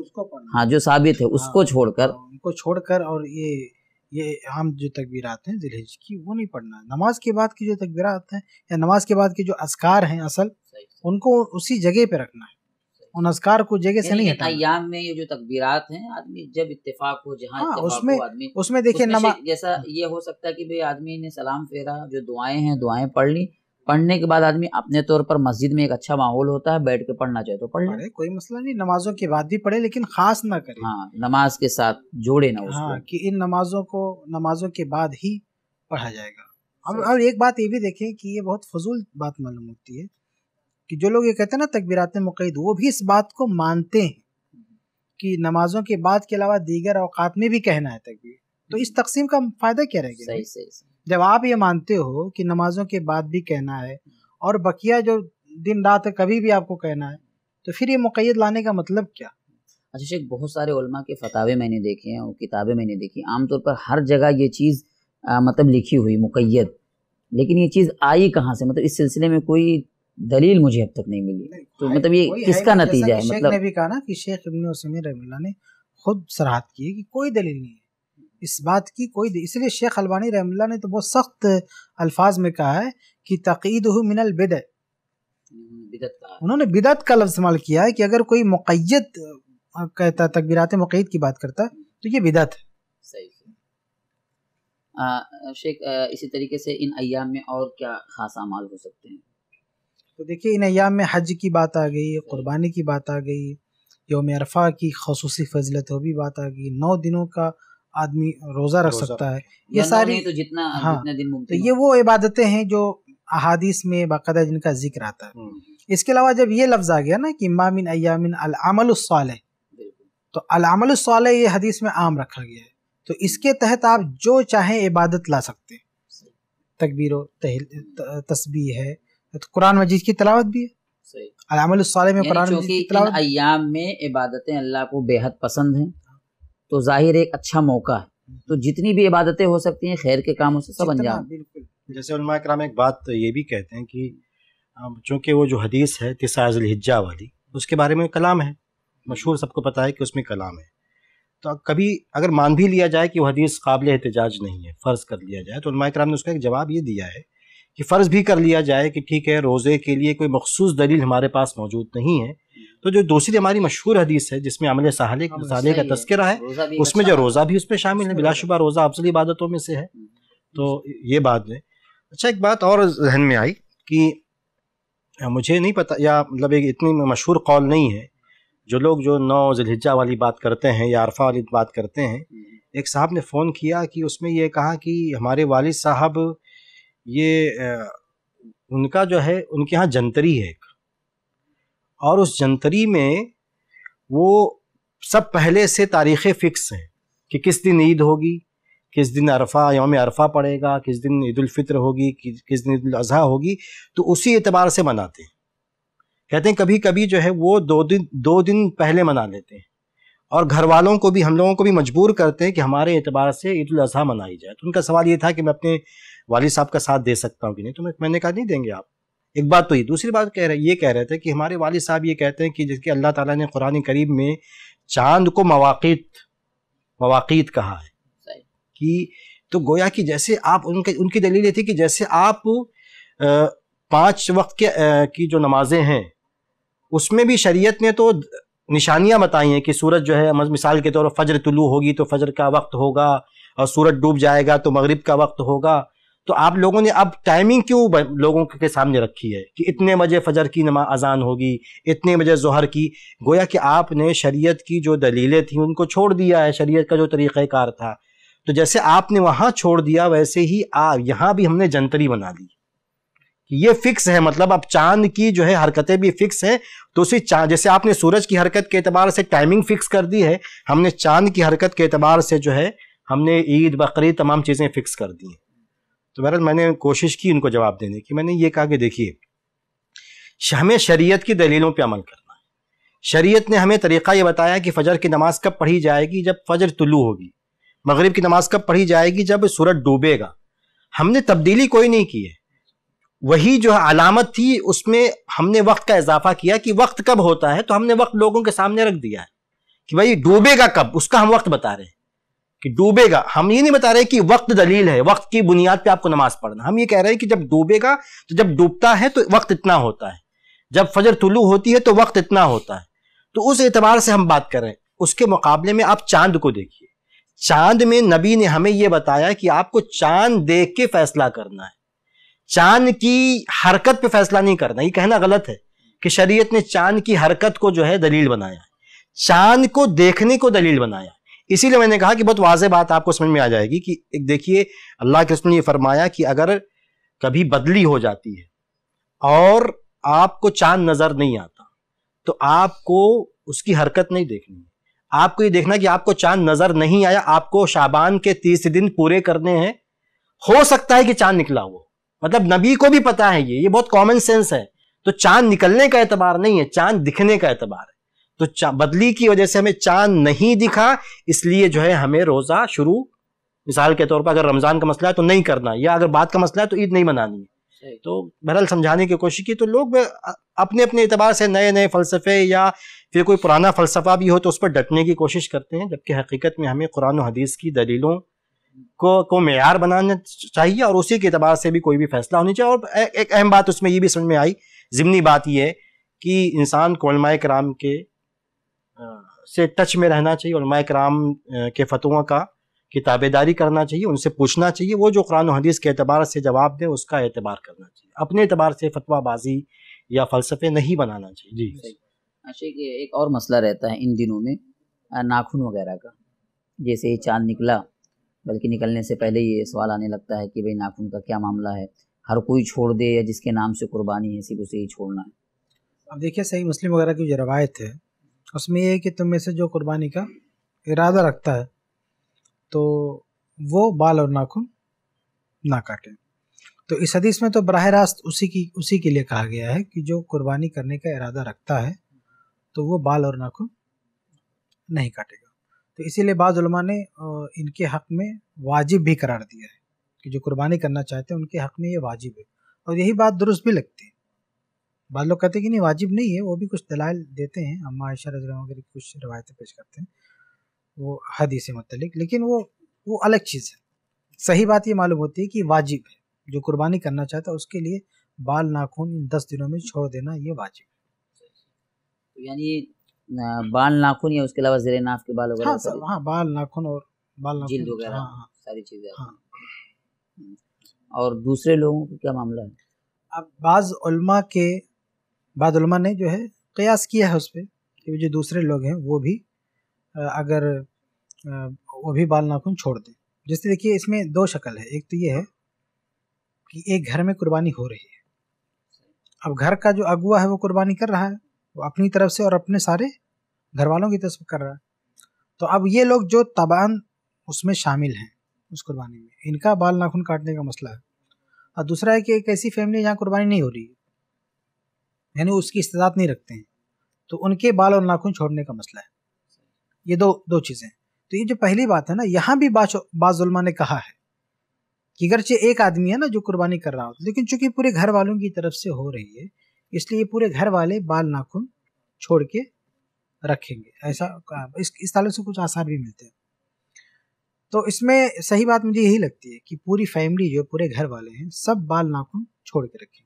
हाँ जो साबित है उसको हाँ, छोड़कर। हाँ, उनको छोड़कर और ये ये आम जो तकबीरात हैं जिलहिज की वो नहीं पढ़ना है। नमाज़ के बाद की जो तकबीरात हैं या नमाज़ के बाद के जो असकार हैं असल उनको उसी जगह पे रखना है। उन अजकार को जगह से नहीं हटाना। अयाम में ये जो तकबीरात हैं आदमी जब इत्तेफाक हो जहाँ हाँ, उसमें आदमी उसमें देखिए नमाज़ जैसा ये हो सकता है कि भाई आदमी ने सलाम फेरा जो दुआएँ हैं दुआएँ पढ़ ली। पढ़ने के बाद आदमी अपने तौर पर मस्जिद में एक अच्छा माहौल होता है बैठ के पढ़ना चाहे तो पढ़ ले। कोई मसला नहीं नमाजों के बाद भी पढ़े लेकिन खास ना करे। हाँ नमाज़ के साथ जोड़े ना उसको। हाँ, कि इन नमाजों को नमाजों के बाद ही पढ़ा जाएगा। अब और एक बात ये भी देखें कि ये बहुत फजूल बात मालूम होती है। कि जो लोग ये कहते हैं ना तकबीरात मुकैद वो भी इस बात को मानते हैं कि नमाजों के बाद के अलावा दीगर अवकात में भी कहना है तकबीर। तो इस तकसीम का फ़ायदा क्या रहेगा सही सही जब आप ये मानते हो कि नमाजों के बाद भी कहना है और बकिया जो दिन रात कभी भी आपको कहना है तो फिर ये मुक़ैद लाने का मतलब क्या? अच्छा शेख बहुत सारे उलमा के फतावे मैंने देखे हैं और किताबें मैंने देखी। आमतौर पर हर जगह ये चीज़ मतलब लिखी हुई मुक़ैद। लेकिन ये चीज़ आई कहाँ से? मतलब इस सिलसिले में कोई दलील मुझे अब तक नहीं मिली। नहीं, तो मतलब ये किसका नतीजा है? मतलब ने भी कहा ना कि शेख इब्न उसैमीन रहमतुल्लाह ने खुद सराहत की है कि कोई दलील नहीं है। इस बात की कोई इसलिए शेख अलबानी रहमतुल्लाह ने तो बहुत सख्त अल्फाज में कहा है कि तकीद मिनल बिद उन्होंने बिदत का लफ्ज इस्तेमाल किया है कि अगर कोई मुक़ैद कहता तकबीरात मुक़ैद की बात करता तो ये बिदत है। सही शेख इसी तरीके से इन अयाम में और क्या खास अमाल हो सकते हैं? तो देखिए इन अयाम में हज की बात आ गई कुर्बानी की बात आ गई योम अरफा की खसूसी फजलत वो भी बात आ गई। नौ दिनों का आदमी रोज़ा रख सकता है। ये सारी तो जितना हाँ जितना दिन तो ये वो इबादतें हैं जो अहादीस में बाकायदा जिनका ज़िक्र आता है। हम्म। इसके अलावा जब ये लफ्ज़ आ गया ना कि मामिन अयामिन अलामल तो अलामल ये हदीस में आम रखा गया है। तो इसके तहत आप जो चाहें इबादत ला सकते हैं। तकबीर तस्बीह है तो कुरान मजीद की तलावत भी है। अलामल में कुरान मजीद की तलावत अयाम में इबादतें अल्लाह को बेहद पसंद हैं तो ज़ाहिर एक अच्छा मौका है। तो जितनी भी इबादतें हो सकती हैं खैर के कामों से सब अंजाम। बिल्कुल। जैसे कराम एक बात ये भी कहते हैं कि चूँकि वो जो हदीस है तिसाजलहिजा वाली उसके बारे में कलाम है। मशहूर सबको पता है कि उसमें कलाम है। तो कभी अगर मान भी लिया जाए कि वो हदीस काबिल एहतजाज नहीं है फ़र्ज़ कर लिया जाए तो कराम ने उसका एक जवाब ये दिया है कि फ़र्ज़ भी कर लिया जाए कि ठीक है रोज़े के लिए कोई मखसूस दलील हमारे पास मौजूद नहीं है। तो जो दूसरी हमारी मशहूर हदीस है जिसमें अमल साहले साले का तस्करा है उसमें जो रोज़ा भी उसमें शामिल है बिलाशुबा रोज़ा अफजल इबादतों में से है। हम्म। तो ये बात है। अच्छा एक बात और जहन में आई कि मुझे नहीं पता या मतलब एक इतनी मशहूर कौल नहीं है जो लोग जो नौ जिलहिजा वाली बात करते हैं या अरफा वाली बात करते हैं हम्म। एक साहब ने फ़ोन किया कि उसमें यह कहा कि हमारे वालिद साहब ये उनका जो है उनके यहाँ जंतरी है एक। और उस जंतरी में वो सब पहले से तारीखें फिक्स हैं कि किस दिन ईद होगी किस दिन अरफा योम अरफा पड़ेगा किस दिन ईद फित्र होगी कि, किस दिन ईद अजहा होगी तो उसी एतबार से मनाते हैं। कहते हैं कभी कभी जो है वो दो दिन दो दिन पहले मना लेते हैं। और घर वालों को भी हम लोगों को भी मजबूर करते हैं कि हमारे एतबार से ईद अजहा मनाई जाए। तो उनका सवाल ये था कि मैं अपने वाली साहब का साथ दे सकता हूँ कि नहीं? तो मैं मैंने कहा नहीं देंगे आप। एक बात तो ये दूसरी बात कह रहे ये कह रहे थे कि हमारे वालिद साहब ये कहते हैं कि जिसके अल्लाह ताला ने कुरान करीब में चाँद को मवाक़ीत मवाक़ीत कहा है कि तो गोया कि जैसे आप उनके उनकी दलील ये थी कि जैसे आप पाँच वक्त के आ, की जो नमाजें हैं उसमें भी शरीयत ने तो निशानियाँ बताई हैं कि सूरज जो है मिसाल के तौर पर फजर तुलू होगी तो फजर का वक्त होगा और सूरज डूब जाएगा तो मगरिब का वक्त होगा। तो आप लोगों ने अब टाइमिंग क्यों लोगों के सामने रखी है कि इतने बजे फजर की नमा अजान होगी, इतने बजे जहर की? गोया कि आपने शरीयत की जो दलीलें थी, उनको छोड़ दिया है, शरीयत का जो तरीक़ाकार था। तो जैसे आपने वहाँ छोड़ दिया, वैसे ही आ, यहाँ भी हमने जंतरी बना दी। ये फिक्स है मतलब अब चाँद की जो है हरकतें भी फिक्स है तो उसी चाँद जैसे आपने सूरज की हरकत के एतबार से टाइमिंग फिक्स कर दी है, हमने चाँद की हरकत के एतबार से जो है, हमने ईद, बकरी तमाम चीज़ें फिक्स कर दी हैं। तो बहरहाल मैंने कोशिश की उनको जवाब देने की। मैंने ये कहा कि देखिए, हमें शरीयत की दलीलों पर अमल करना है। शरीयत ने हमें तरीक़ा ये बताया कि फ़जर की नमाज़ कब पढ़ी जाएगी? जब फजर तुलू होगी। मगरिब की नमाज़ कब पढ़ी जाएगी? जब सूरज डूबेगा। हमने तब्दीली कोई नहीं की है। वही जो अलामत थी, उसमें हमने वक्त का इजाफा किया कि वक्त कब होता है तो हमने वक्त लोगों के सामने रख दिया है कि भाई डूबेगा कब? उसका हम वक्त बता रहे हैं। कि डूबेगा। हम ये नहीं बता रहे कि वक्त दलील है, वक्त की बुनियाद पे आपको नमाज़ पढ़ना। हम ये कह रहे हैं कि जब डूबेगा तो जब डूबता है तो वक्त इतना होता है। जब फजर तुलू होती है तो वक्त इतना होता है। तो उस एतबार से हम बात कर रहे हैं उसके मुकाबले में आप चाँद को देखिए। चाँद में नबी ने हमें यह बताया कि आपको चाँद देख के फैसला करना है। चाँद की हरकत पे फैसला नहीं करना। ये कहना गलत है कि शरीयत ने चाँद की हरकत को जो है दलील बनाया चाँद को देखने को दलील बनाया इसीलिए मैंने कहा कि बहुत वाज बात आपको समझ में आ जाएगी कि एक देखिए, अल्लाह के ने फरमाया कि अगर कभी बदली हो जाती है और आपको चाँद नज़र नहीं आता तो आपको उसकी हरकत नहीं देखनी आपको ये देखना कि आपको चाँद नज़र नहीं आया, आपको शाबान के तीस दिन पूरे करने हैं। हो सकता है कि चाँद निकला हो। मतलब नबी को भी पता है ये ये बहुत कॉमन सेंस है। तो चाँद निकलने का एतबार नहीं है, चाँद दिखने का एतबार तो बदली की वजह से हमें चाँद नहीं दिखा इसलिए जो है हमें रोजा शुरू मिसाल के तौर पर अगर रमज़ान का मसला है तो नहीं करना या अगर बात का मसला है तो ईद नहीं मनानी है। तो बहरहाल समझाने की कोशिश की तो लोग अपने अपने एतबार से नए नए फलसफे या फिर कोई पुराना फ़लसफ़ा भी हो तो उस पर डटने की कोशिश करते हैं जबकि हकीकत में हमें कुरान हदीस की दलीलों को को मैार बनाना चाहिए और उसी के अतबार से भी कोई भी फैसला होनी चाहिए। और एक अहम बात उसमें ये भी समझ में आई ज़िमनी बात यह है कि इंसान को कराम के से टच में रहना चाहिए और कराम के फतुओं का की ताबेदारी करना चाहिए उनसे पूछना चाहिए वो जो कुरान हदीस के अतबार से जवाब दें उसका एतबार करना चाहिए। अपने अतबार से फतवाबाजी या फ़लसफ़े नहीं बनाना चाहिए। जी। अच्छा कि एक और मसला रहता है इन दिनों में नाखून वगैरह का। जैसे ही चाँद निकला बल्कि निकलने से पहले ये सवाल आने लगता है कि भाई नाखून का क्या मामला है? हर कोई छोड़ दे या जिसके नाम से कुर्बानी है सिर्फ़ उसे ही छोड़ना है। अब देखिए सही मुस्लिम वगैरह की जो रवायत है उसमें यह है कि तुम में से जो कुर्बानी का इरादा रखता है तो वो बाल और नाखून ना काटे। तो इस हदीस में तो बरह रास्त उसी की, उसी के लिए कहा गया है कि जो कुर्बानी करने का इरादा रखता है तो वो बाल और नाखून नहीं काटेगा। तो इसीलिए बाद ने इनके हक में वाजिब भी करार दिया है कि जो कुर्बानी करना चाहते हैं, उनके हक में ये वाजिब है। और यही बात दुरुस्त भी लगती है। बाद लोग कहते हैं कि नहीं वाजिब नहीं है वो भी कुछ दलाल देते हैं अम्मा आयशा वगैरह की कुछ रवायतें पेश करते हैं वो हदी से मतलब लेकिन वो वो अलग चीज़ है। सही बात ये मालूम होती है कि वाजिब है जो कुर्बानी करना चाहता है उसके लिए बाल नाखून इन दस दिनों में छोड़ देना ये वाजिब तो यानी बाल नाखून या उसके अलावा जेर नाफ के बाल वगैरह हाँ, हाँ बाल नाखून और बाल नाखून जिल्द वगैरह हाँ, हाँ, सारी चीज़ें। हाँ। और दूसरे लोगों का क्या मामला है? अब बाज उल्मा के बाद ने जो है कयास किया है उस पर कि जो दूसरे लोग हैं, वो भी अगर वो भी बाल नाखून छोड़ दें। जैसे देखिए इसमें दो शक्ल है। एक तो ये है कि एक घर में कुर्बानी हो रही है। अब घर का जो अगुआ है, वो कुर्बानी कर रहा है। वो अपनी तरफ़ से और अपने सारे घर वालों की तरफ़ से कर रहा है। तो अब ये लोग जो तबान उसमें शामिल हैं, उस कुर्बानी में, इनका बाल नाखून काटने का मसला है। और दूसरा है कि एक ऐसी फैमिली जहाँ कुर्बानी नहीं हो रही है। यानी उसकी इस्तात नहीं रखते हैं। तो उनके बाल और नाखून छोड़ने का मसला है। ये दो दो चीज़ें तो ये जो पहली बात है ना, यहाँ भी बाजुलमा ने कहा है कि अगरचे एक आदमी है ना जो कुर्बानी कर रहा हो, लेकिन चूँकि पूरे घर वालों की तरफ़ से हो रही है, इसलिए पूरे घर वाले बाल, नाखून छोड़ के रखेंगे। ऐसा इस इस ताल्लुक से कुछ आसार भी मिलते हैं। तो इसमें सही बात मुझे यही लगती है कि पूरी फैमिली जो पूरे घर वाले हैं, सब बाल, नाखून छोड़ के रखेंगे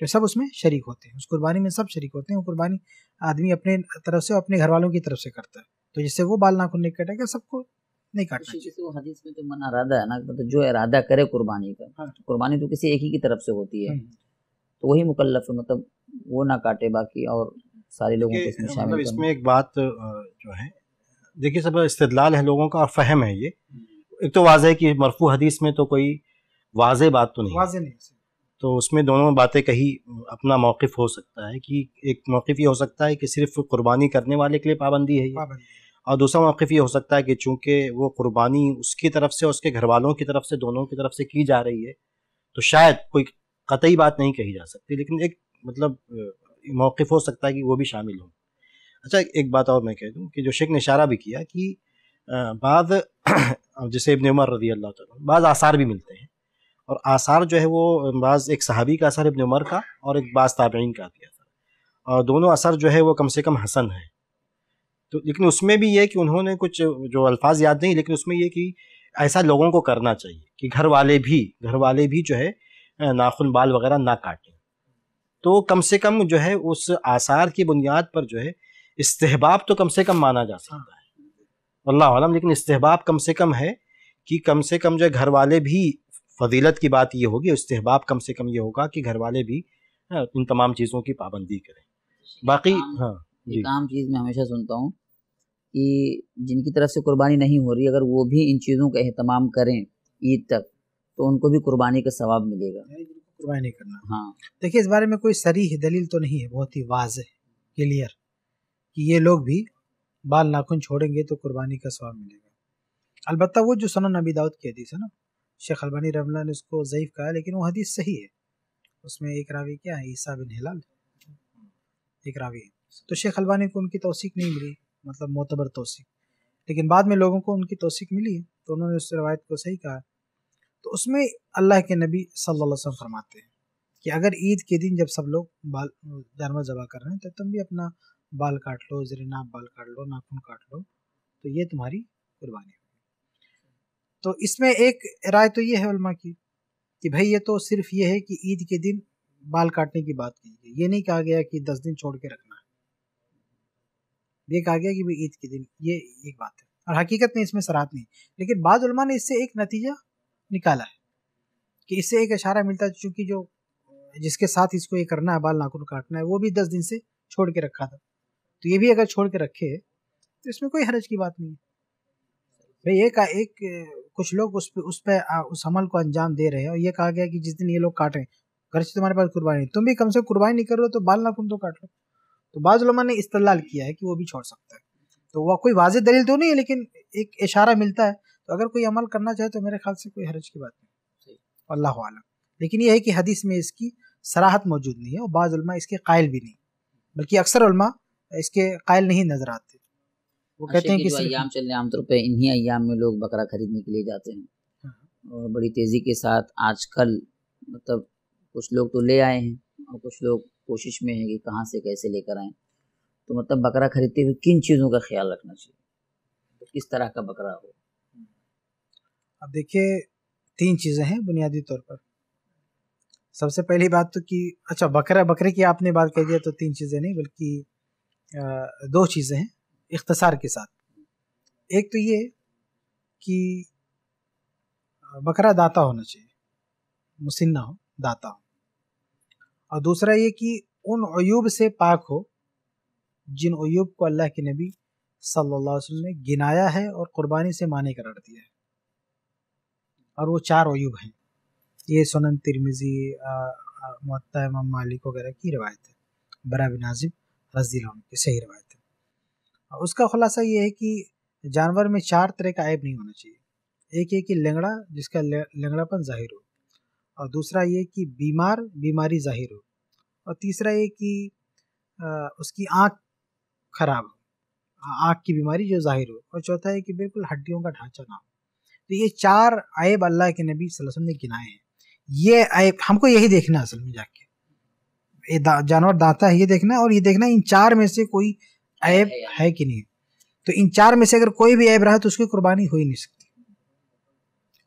तो सब उसमें शरीक होते हैं। उस कुर्बानी में सब शरीक होते हैं। वो कुर्बानी आदमी अपने तरफ़ से अपने घर वालों की तरफ़ से करता है। तो जिससे वो बाल नाखून नहीं कटेगा सबको नहीं काटना चाहिए। वो हदीस में तो मन इरादा है ना मतलब जो इरादा करे कुर्बानी का हाँ। तो कुर्बानी तो किसी एक ही की तरफ़ से होती है। हम्म। तो वही मुकल्लफ है मतलब वो ना काटे बाकी और सारे लोगों को इसमें शामिल मतलब इसमें एक बात जो है देखिए सब इस्तलाल है लोगों का और फहम है ये। हम्म। एक तो वाजह कि मरफू हदीस में तो कोई वाज बात तो नहीं वाजे नहीं तो उसमें दोनों बातें कही अपना मौक़ हो सकता है कि एक मौक़ ये हो सकता है कि सिर्फ़ कुर्बानी करने वाले के लिए पाबंदी है ये। और दूसरा मौक़ ये हो सकता है कि चूँकि वो कुर्बानी उसकी तरफ़ से उसके घर वालों की तरफ़ से दोनों की तरफ़ से की जा रही है तो शायद कोई कतई बात नहीं कही जा सकती लेकिन एक मतलब मौक़ हो सकता है कि वो भी शामिल हो। अच्छा एक बात और मैं कह दूँ कि जो शेख ने इशारा भी किया कि बाद जैसे इबन उमर रदी अल्लाह बाद आसार भी मिलते हैं। और आसार जो है वो बाज़ एक सहाबी का असर इबन उमर का और एक बाज़ ताबीन का दिया था और दोनों असर जो है वो कम से कम हसन है। तो लेकिन उसमें भी ये कि उन्होंने कुछ जो अल्फाज याद नहीं लेकिन उसमें ये कि ऐसा लोगों को करना चाहिए कि घर वाले भी घर वाले भी जो है नाखून बाल वगैरह ना काटें। तो कम से कम जो है उस आसार की बुनियाद पर जो है इस्तेहबाब तो कम से कम माना जा सकता है। अल्लाह आलम लेकिन इस्तेहबाब कम से कम है कि कम से कम जो है घर वाले भी फजीलत की बात ये होगी इस्तेहबाब कम से कम ये होगा कि घर वाले भी हाँ, इन तमाम चीज़ों की पाबंदी करें। बाकी हाँ आम चीज़ मैं हमेशा सुनता हूँ कि जिनकी तरफ़ से कुर्बानी नहीं हो रही अगर वो भी इन चीज़ों का अहतमाम करें ईद तक तो उनको भी कुर्बानी का सवाब मिलेगा। कुर्बानी करना। हाँ। देखिए इस बारे में कोई सरी दलील तो नहीं है बहुत ही वाज क्लियर कि ये लोग भी बाल नाखून छोड़ेंगे तो कुर्बानी का सवाब मिलेगा। अलबत्ता वो जो सनन नबी दाऊद की हदीस है ना शेख अलबानी रमला ने उसको ज़यीफ़ कहा, लेकिन वो हदीस सही है। उसमें एक रावी क्या है? ईसा बिन हिलाल। एक रावी है। तो शेख अलबानी को उनकी तोसीक नहीं मिली मतलब मोतबर तोसीक। लेकिन बाद में लोगों को उनकी तोसीक मिली तो उन्होंने उस रवायत को सही कहा। तो उसमें अल्लाह के नबी सल्लल्लाहु अलैहि वसल्लम फरमाते हैं कि अगर ईद के दिन जब सब लोग बाल, जानवर जबा कर रहे हैं तो तुम भी अपना बाल काट लो जरिनाब बाल काट लो, नाखून काट लो तो ये तुम्हारी कुर्बानी तो इसमें एक राय तो ये है उलमा की, कि भाई ये तो सिर्फ़ ये है कि ईद के दिन बाल काटने की बात की गई। ये नहीं कहा गया कि दस दिन छोड़ के रखना है। ये कहा गया कि भाई ईद के दिन, ये एक बात है। और हकीकत में इसमें सराहत नहीं लेकिन बाद उलमा ने इससे एक नतीजा निकाला है, कि इससे एक इशारा मिलता है, चूँकि जो, जिसके साथ इसको ये करना है, बाल नाखून काटना है, वो भी दस दिन से छोड़ के रखा था। तो ये भी अगर छोड़ के रखे तो इसमें कोई हरज की बात नहीं है। भाई एक एक कुछ लोग उस पे उस पे उस अमल को अंजाम दे रहे हैं और ये कहा गया कि जिस दिन ये लोग काटें घर से तुम्हारे पास कुर्बानी तुम भी कम से कम कुर्बानी नहीं कर रहे हो तो बाल नाखून तो काट लो। तो बाज ने इस्तलाल किया है कि वो भी छोड़ सकता है। तो वह कोई वाज दलील तो नहीं है लेकिन एक इशारा मिलता है। तो अगर कोई अमल करना चाहे तो मेरे ख्याल से कोई हरज की बात नहीं। अल्लाह आलम। लेकिन यह है कि हदीस में इसकी सराहत मौजूद नहीं है और बाज़ इसके कायल भी नहीं। बल्कि अक्सर इसके कायल नहीं नज़र आते। वो कहते हैं कि अयाम चल रहे आमतौर पर इन्हीं अयाम में लोग बकरा खरीदने के लिए जाते हैं। हाँ। और बड़ी तेज़ी के साथ आजकल मतलब कुछ लोग तो ले आए हैं और कुछ लोग कोशिश में हैं कि कहाँ से कैसे लेकर आए। तो मतलब बकरा खरीदते हुए किन चीज़ों का ख्याल रखना चाहिए? तो किस तरह का बकरा हो? अब देखिए तीन चीज़ें हैं बुनियादी तौर पर। सबसे पहली बात तो कि अच्छा बकरा बकरे की आपने बात कह दिया तो तीन चीज़ें नहीं बल्कि दो चीज़ें हैं। इख्तसार के साथ। एक तो ये कि बकरा दाता होना चाहिए, मुसिन्ना हो, दाता हो। और दूसरा ये कि उन अयूब से पाक हो, जिन अयूब को अल्लाह के नबी सल्लल्लाहु अलैहि वसल्लम ने गिनाया है और कुर्बानी से माने करार दिया है। और वो चार अयूब हैं। ये सुनन तिरमिज़ी इमाम मालिक वगैरह की रवायत है। बरा बिन नाजिब रजील की सही रवायत उसका खुलासा ये है कि जानवर में चार तरह का ऐब नहीं होना चाहिए। एक है कि लंगड़ा, जिसका लंगड़ापन ज़ाहिर हो, और दूसरा ये कि बीमार, बीमारी ज़ाहिर हो, और तीसरा ये कि उसकी आँख खराब हो आँख की बीमारी जो ज़ाहिर हो, और चौथा है कि बिल्कुल हड्डियों का ढांचा ना हो। तो ये चार ऐब अल्लाह के नबी वसल्लम ने गिनाए हैं। ये ऐब, हमको यही देखना असल में जाके। ये जानवर दाता है, ये देखना है, और ये देखना इन चार में से कोई ऐब है कि नहीं? तो इन चार में से अगर कोई भी ऐब रहा तो उसकी कुर्बानी हो ही नहीं सकती।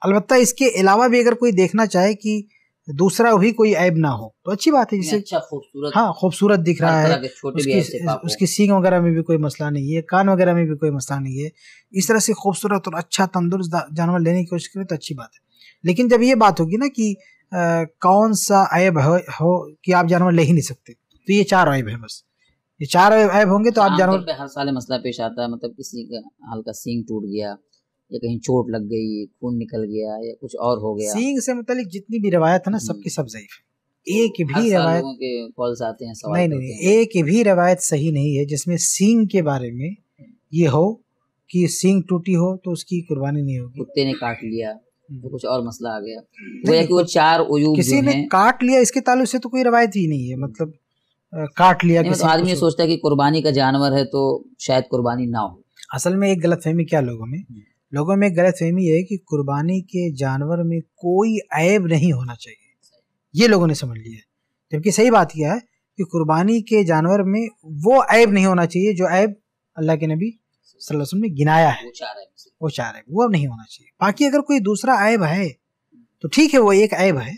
अलबत्ता इसके अलावा भी अगर कोई देखना चाहे कि दूसरा भी कोई ऐब ना हो तो अच्छी बात है जैसे अच्छा खूबसूरत हाँ खूबसूरत दिख रहा है उसकी उसकी सींग वगैरह में भी कोई मसला नहीं है कान वगैरह में भी कोई मसला नहीं है। इस तरह से खूबसूरत और अच्छा तंदुरुस्त जानवर लेने की कोशिश करें तो अच्छी बात है। लेकिन जब ये बात होगी ना कि आ, कौन सा ऐब हो, हो कि आप जानवर ले ही नहीं सकते तो ये चार ऐब है बस। ये चार ऐब होंगे तो आप जानवर हर साल मसला पेश आता है मतलब किसी का हल्का सींग टूट गया या कहीं चोट लग गई खून निकल गया या कुछ और हो गया। सींग से मतलब जितनी भी रवायत है ना सबकी सब ज़यीफ है। एक भी रवायत के कॉल्स आते हैं सवाल नहीं नहीं एक भी रवायत सही नहीं है जिसमें सींग के बारे में ये हो कि सींग टूटी हो तो उसकी कुर्बानी नहीं होगी। कुत्ते ने काट लिया तो कुछ और मसला आ गया। वो कि वो चार किसी ने काट लिया इसके ताल्लुक से तो कोई रवायत ही नहीं है मतलब काट लिया किसी तो आदमी सोचता है कि कुर्बानी का जानवर है तो शायद कुर्बानी ना हो। असल में एक गलत फहमी क्या लोगों में? हम्म। लोगों में एक गलत फहमी है कि कुर्बानी के जानवर में कोई ऐब नहीं होना चाहिए। ये लोगों ने समझ लिया जबकि सही बात यह है कि कुर्बानी के जानवर में वो ऐब नहीं होना चाहिए जो ऐब अल्लाह के नबी वसल्लम ने गिनाया है। वो चार ऐब वो अब नहीं होना चाहिए। बाकी अगर कोई दूसरा ऐब है तो ठीक है वो एक ऐब है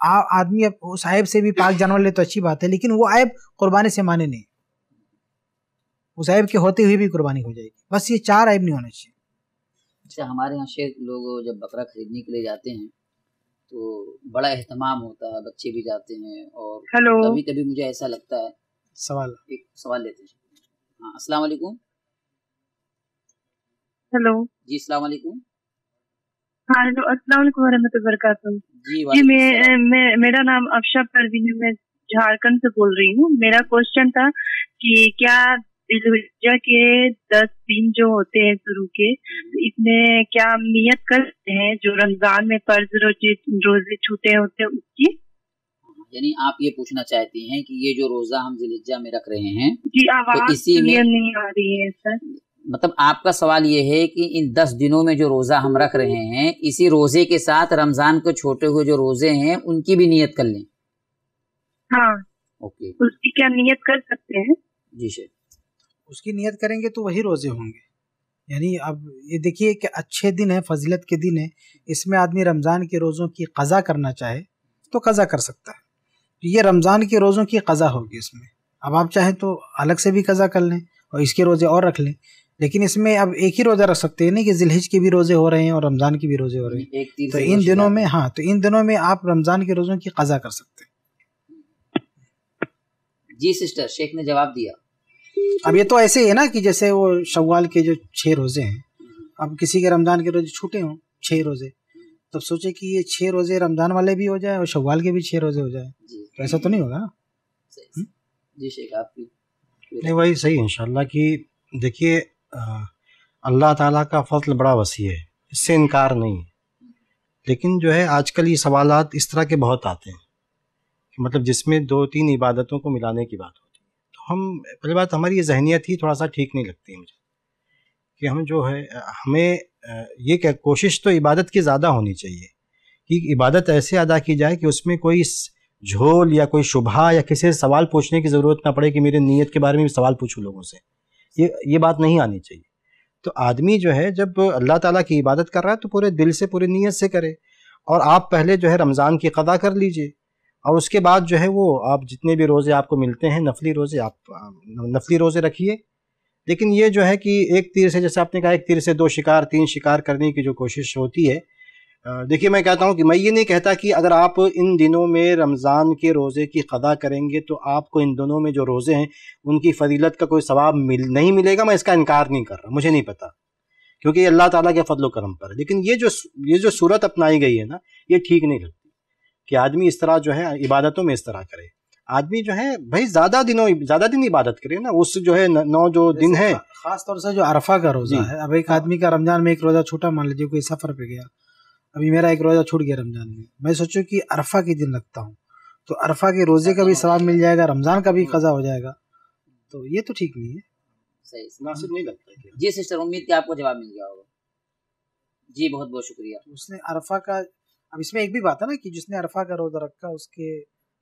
आदमी उस ऐब से भी पाक जानवर ले तो अच्छी बात है लेकिन वो ऐब कुर्बानी से माने नहीं। उस ऐब के होते हुए भी कुर्बानी हो जाएगी। बस ये चार ऐब नहीं होना चाहिए। अच्छा हमारे यहाँ शेख लोग जब बकरा खरीदने के लिए जाते हैं तो बड़ा एहतमाम होता है बच्चे भी जाते हैं और हेलो। कभी कभी मुझे ऐसा लगता है। सवाल। एक सवाल लेते हैं। हाँ अस्सलाम वालेकुम। हेलो। जी अस्सलाम वालेकुम। हाँ हेलो अस्सलाम वालेकुम वरहमतुल्लाहि वबरकातुहू जी जी मैं, मैं मेरा नाम अफशा परवीन है मैं झारखंड से बोल रही हूँ। मेरा क्वेश्चन था कि क्या दिलहिजा के दस दिन जो होते हैं शुरू के तो इसमें क्या हम नियत करते हैं जो रमज़ान में फ़र्ज़ रोज़े रोज़े छूटे होते हैं उसकी? यानी आप ये पूछना चाहती हैं कि ये जो रोजा हम जिलिजा में रख रहे हैं जी आवाज़ तो इसी में नहीं आ रही है सर। मतलब आपका सवाल ये है कि इन दस दिनों में जो रोजा हम रख रहे हैं इसी रोज़े के साथ रमज़ान को छोटे हुए जो रोज़े हैं उनकी भी नियत कर लें। हाँ। ओके। उसकी क्या नियत कर सकते हैं? जी सर उसकी नियत करेंगे तो वही रोज़े होंगे। यानी अब ये देखिए कि अच्छे दिन है फजीलत के दिन है इसमें आदमी रमज़ान के रोज़ों की कज़ा करना चाहे तो कज़ा कर सकता है। तो ये रमज़ान के रोज़ों की कज़ा होगी इसमें। अब आप चाहें तो अलग से भी कज़ा कर लें और इसके रोज़े और रख लें। लेकिन इसमें अब एक ही रोज़ा रख सकते हैं नहीं कि जिलहिज के भी रोज़े हो रहे हैं और रमज़ान के भी रोज़े हो रहे हैं। तो इन दिनों में हाँ तो इन दिनों में आप रमज़ान के रोज़ों की कज़ा कर सकते हैं। जी सिस्टर शेख ने जवाब दिया। अब ये तो ऐसे ही है ना कि जैसे वो शवाल के जो छह रोज़े हैं अब किसी के रमज़ान के रोज़े छूटे हों छह रोज़े तब सोचे कि ये छह रोज़े रमज़ान वाले भी हो जाए और शवाल के भी छह रोज़े हो जाए। तो ऐसा तो नहीं होगा ना? जी शेख आपकी नहीं वही सही इंशाल्लाह कि देखिए अल्लाह ताला का फजल बड़ा वसी है, इससे इनकार नहीं लेकिन जो है, आजकल ये सवालात इस तरह के बहुत आते हैं मतलब जिसमें दो तीन इबादतों को मिलाने की बात होती है। तो हम, पहली बात, हमारी ये जहनीत ही थोड़ा सा ठीक नहीं लगती है मुझे। कि हम जो है, हमें ये क्या कोशिश तो इबादत की ज़्यादा होनी चाहिए कि इबादत ऐसे अदा की जाए कि उसमें कोई झोल या कोई शुभा या किसी से सवाल पूछने की ज़रूरत ना पड़े कि मेरे नीयत के बारे में भी सवाल पूछूँ लोगों से। ये ये बात नहीं आनी चाहिए। तो आदमी जो है, जब अल्लाह ताला की इबादत कर रहा है तो पूरे दिल से, पूरी नीयत से करे। और आप पहले जो है, रमज़ान की कदा कर लीजिए। और उसके बाद जो है, वो आप जितने भी रोज़े आपको मिलते हैं, नफली रोज़े आप, नफली रोज़े रखिए। लेकिन ये जो है कि एक तीर से, जैसे आपने कहा, एक तीर से दो शिकार, तीन शिकार करने की जो कोशिश होती है देखिए मैं कहता हूँ कि मैं ये नहीं कहता कि अगर आप इन दिनों में रमज़ान के रोज़े की कदा करेंगे तो आपको इन दिनों में जो रोज़े हैं उनकी फजीलत का कोई सवाब मिल नहीं मिलेगा। मैं इसका इनकार नहीं कर रहा मुझे नहीं पता क्योंकि अल्लाह ताला के फजल करम पर लेकिन ये जो ये जो सूरत अपनाई गई है ना ये ठीक नहीं लगती कि आदमी इस तरह जो है इबादतों में इस तरह करे। आदमी जो है भाई ज़्यादा दिनों ज़्यादा दिन इबादत करे ना उस जो है नौ जो दिन है। खास तौर से जो अरफा का रोजा है अब एक आदमी का रमज़ान में एक रोजा छोटा मान लीजिए कोई सफ़र पे गया अभी मेरा एक रोजा छूट गया रमज़ान में। मैं सोचू कि अरफा के दिन लगता हूँ। तो अरफा के रोज़े का भी सवाब मिल जाएगा रमज़ान का भी कजा हो जाएगा। तो ये तो ठीक नहीं है। सही मुनासिब नहीं लगता जी सिस्टर उम्मीद की आपको जवाब मिल गया होगा। जी बहुत बहुत शुक्रिया। तो उसने अरफा का अब इसमें एक भी बात है ना कि जिसने अरफा का रोजा रखा उसके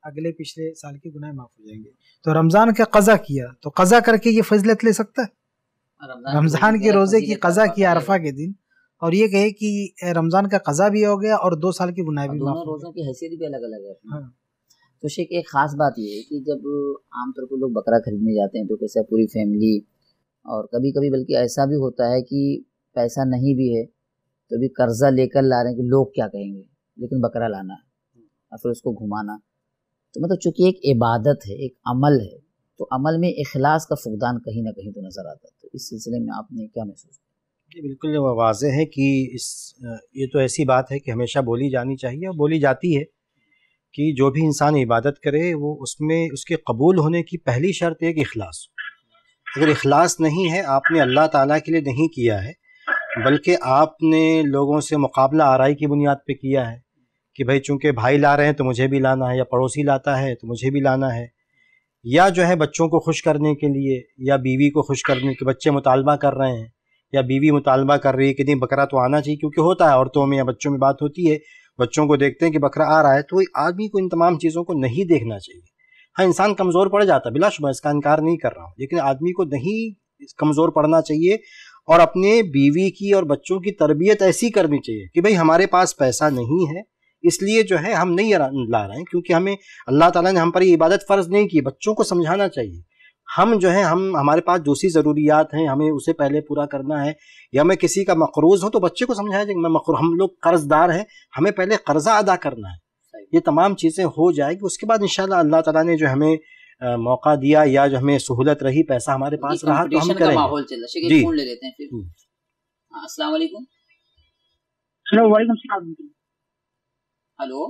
अगले पिछले साल के गुनाह माफ़ हो जाएँगे। तो रमज़ान का कजा किया तो कजा करके ये फजलत ले सकता है? रमज़ान के रोज़े की कजा किया अरफा के दिन। और ये कहे कि रमज़ान का कजा भी हो गया और दो साल की गुनाह भी माफ़ रोजों की हैसियत भी अलग अलग है हाँ। तो शेख एक खास बात ये है कि जब आमतौर पर लोग बकरा खरीदने जाते हैं तो कैसे पूरी फैमिली और कभी कभी बल्कि ऐसा भी होता है कि पैसा नहीं भी है तो भी कर्जा लेकर ला रहे हैं कि लोग क्या कहेंगे? लेकिन बकरा लाना और फिर उसको घुमाना। तो मतलब चूँकि एक इबादत है एक अमल है तो अमल में इखलास का फुकदान कहीं ना कहीं तो नज़र आता है। तो इस सिलसिले में आपने क्या महसूस किया? बिल्कुल वाज है कि इस ये तो ऐसी बात है कि हमेशा बोली जानी चाहिए और बोली जाती है कि जो भी इंसान इबादत करे, वो उसमें, उसके कबूल होने की पहली शर्त है कि अखलास अगर अखलास नहीं है, आपने अल्लाह ताला के लिए नहीं किया है, बल्कि आपने लोगों से मुकाबला आरई की बुनियाद पे किया है कि भाई चूँकि भाई ला रहे हैं तो मुझे भी लाना है या पड़ोसी लाता है तो मुझे भी लाना है, या जो है बच्चों को खुश करने के लिए या बीवी को खुश करने के बच्चे मुतालबा कर रहे हैं या बीवी मुतालबा कर रही है कि नहीं, बकरा तो आना चाहिए क्योंकि होता है, औरतों में या बच्चों में बात होती है, बच्चों को देखते हैं कि बकरा आ रहा है तो आदमी को इन तमाम चीज़ों को नहीं देखना चाहिए। हाँ इंसान कमज़ोर पड़ जाता है, बिलाशुबा, इसका इनकार नहीं कर रहा हूँ, लेकिन आदमी को नहीं कमज़ोर पड़ना चाहिए और अपने बीवी की और बच्चों की तरबियत ऐसी करनी चाहिए कि भाई हमारे पास पैसा नहीं है, इसलिए जो है हम नहीं ला रहे हैं, क्योंकि हमें अल्लाह ताला ने हम पर ये इबादत फ़र्ज़ नहीं की, बच्चों को समझाना चाहिए। हम जो है हम हमारे पास जो सी ज़रूरियात हैं हमें उसे पहले पूरा करना है। या मैं किसी का मकरूज़ हूँ तो बच्चे को समझाया जाए मैं मकरू हम लोग कर्जदार हैं हमें पहले कर्जा अदा करना है। ये तमाम चीज़ें हो जाएगी उसके बाद इंशाल्लाह अल्लाह ताला ने जो हमें आ, मौका दिया या जो हमें सहूलत रही पैसा हमारे पास रहा तो हम करेंगे। माहौल चल रहा है। जी। फ़ोन ले लेते हैं फिर। हम्म। हाँ, अस्सलाम वालेकुम हेलो वालेकुम सलाम। हेलो।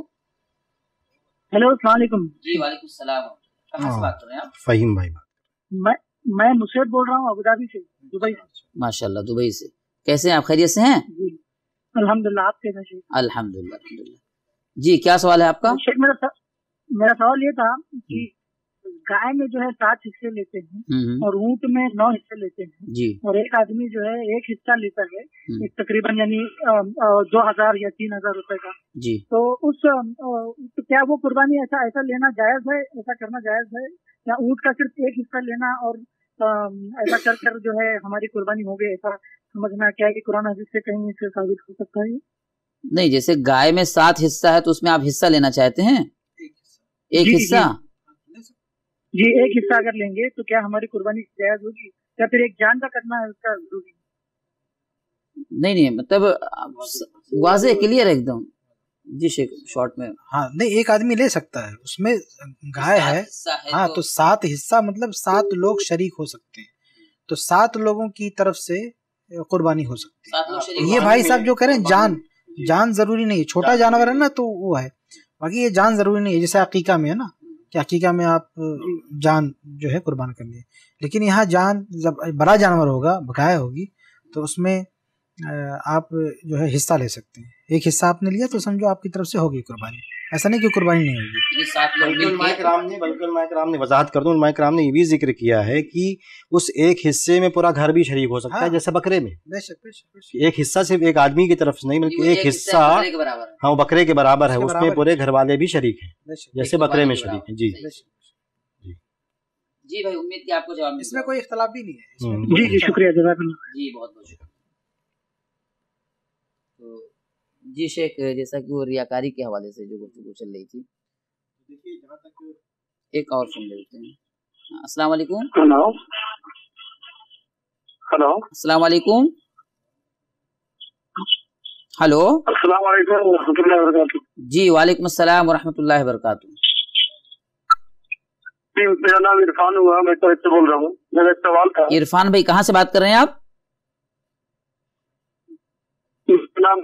हेलो अस्सलाम वालेकुम जी वालेकुम सलाम। कहाँ से हाँ, बात कर रहे हैं आप? फहीम भाई बात। मैं मैं मुसैद बोल रहा हूँ अबुधाबी से दुबई से। माशाल्लाह दुबई से। कैसे हैं? आप खैरियत से हैं? जी। अल्हम्दुलिल्लाह आप कैसे हैं अल्हम्दुलिल्लाह जी क्या सवाल है आपका? मेरा मेरा सवाल ये था कि गाय में जो है सात हिस्से लेते हैं हम्म, हम्म। और ऊँट में नौ हिस्से लेते हैं। और एक आदमी जो है एक हिस्सा लेता है हम्म। एक तकरीबन यानी दो हज़ार या तीन हज़ार रुपए का। जी। तो उस तो क्या वो कुर्बानी ऐसा ऐसा लेना जायज़ है ऐसा करना जायज़ है? या ऊँट का सिर्फ़ एक हिस्सा लेना और ऐसा कर कर जो है हमारी कुर्बानी हो गई ऐसा समझना क्या है कि कुरान हदीस से कहीं इससे साबित हो सकता है? नहीं जैसे गाय में सात हिस्सा है तो उसमें आप हिस्सा लेना चाहते हैं? एक हिस्सा। जी एक हिस्सा अगर लेंगे तो क्या हमारी कुर्बानी जायज़ होगी? या फिर एक जान का करना है उसका ज़रूरी? नहीं नहीं मतलब वाजे क्लियर एकदम। जी शेख शॉर्ट में। हाँ नहीं एक आदमी ले सकता है। उसमें गाय है, है हाँ तो, तो सात हिस्सा मतलब सात लोग शरीक हो सकते हैं। तो सात लोगों की तरफ़ से कुर्बानी हो सकती है। ये भाई साहब जो कह रहे हैं जान। जान ज़रूरी नहीं है। छोटा जानवर है ना तो वो है। बाकी ये जान ज़रूरी नहीं है जैसे अकीका में है ना। कि अकीका में आप जान जो है कुर्बान कर लिए। लेकिन यहाँ जान जब बड़ा जानवर होगा, बकाया होगी तो उसमें आप जो है हिस्सा ले सकते हैं। एक हिस्सा आपने लिया तो समझो आपकी तरफ़ से होगी कुर्बानी। ऐसा नहीं कि कुर्बानी नहीं होगी। बल्कि ने वजाहत कर दूँ राम ने ये भी ज़िक्र किया है कि उस एक हिस्से में पूरा घर भी शरीक हो सकता हाँ, है। जैसे बकरे में। बेशक बेशक एक हिस्सा सिर्फ़ एक आदमी की तरफ़ से नहीं बल्कि एक हिस्सा हाँ। बकरे के बराबर है उसमें पूरे घर वाले भी शरीक है जैसे बकरे में शरीक है जी। जी। भाई उम्मीद की आपको जवाब इसमें कोई इख्तलाफ भी नहीं है हम्म। जी जी शुक्रिया जी बहुत बहुत शुक्रिया। जी शेख जैसा कि वो रियाकारी के हवाले से जो गुफ्तु चल रही थी। एक और सुन लेते हैं। हाँ, अस्सलाम वालेकुम। हेलो। हेलो। अस्सलाम वालेकुम। हेलो। अस्सलाम वालेकुम जी वालेकुम अस्सलाम वरहमतुल्लाहि वबरकातुहू। मेरा नाम इरफान हुआ मैं तो से बोल रहा हूँ। मेरा एक सवाल था। इरफान भाई कहाँ से बात कर रहे हैं आप? नाम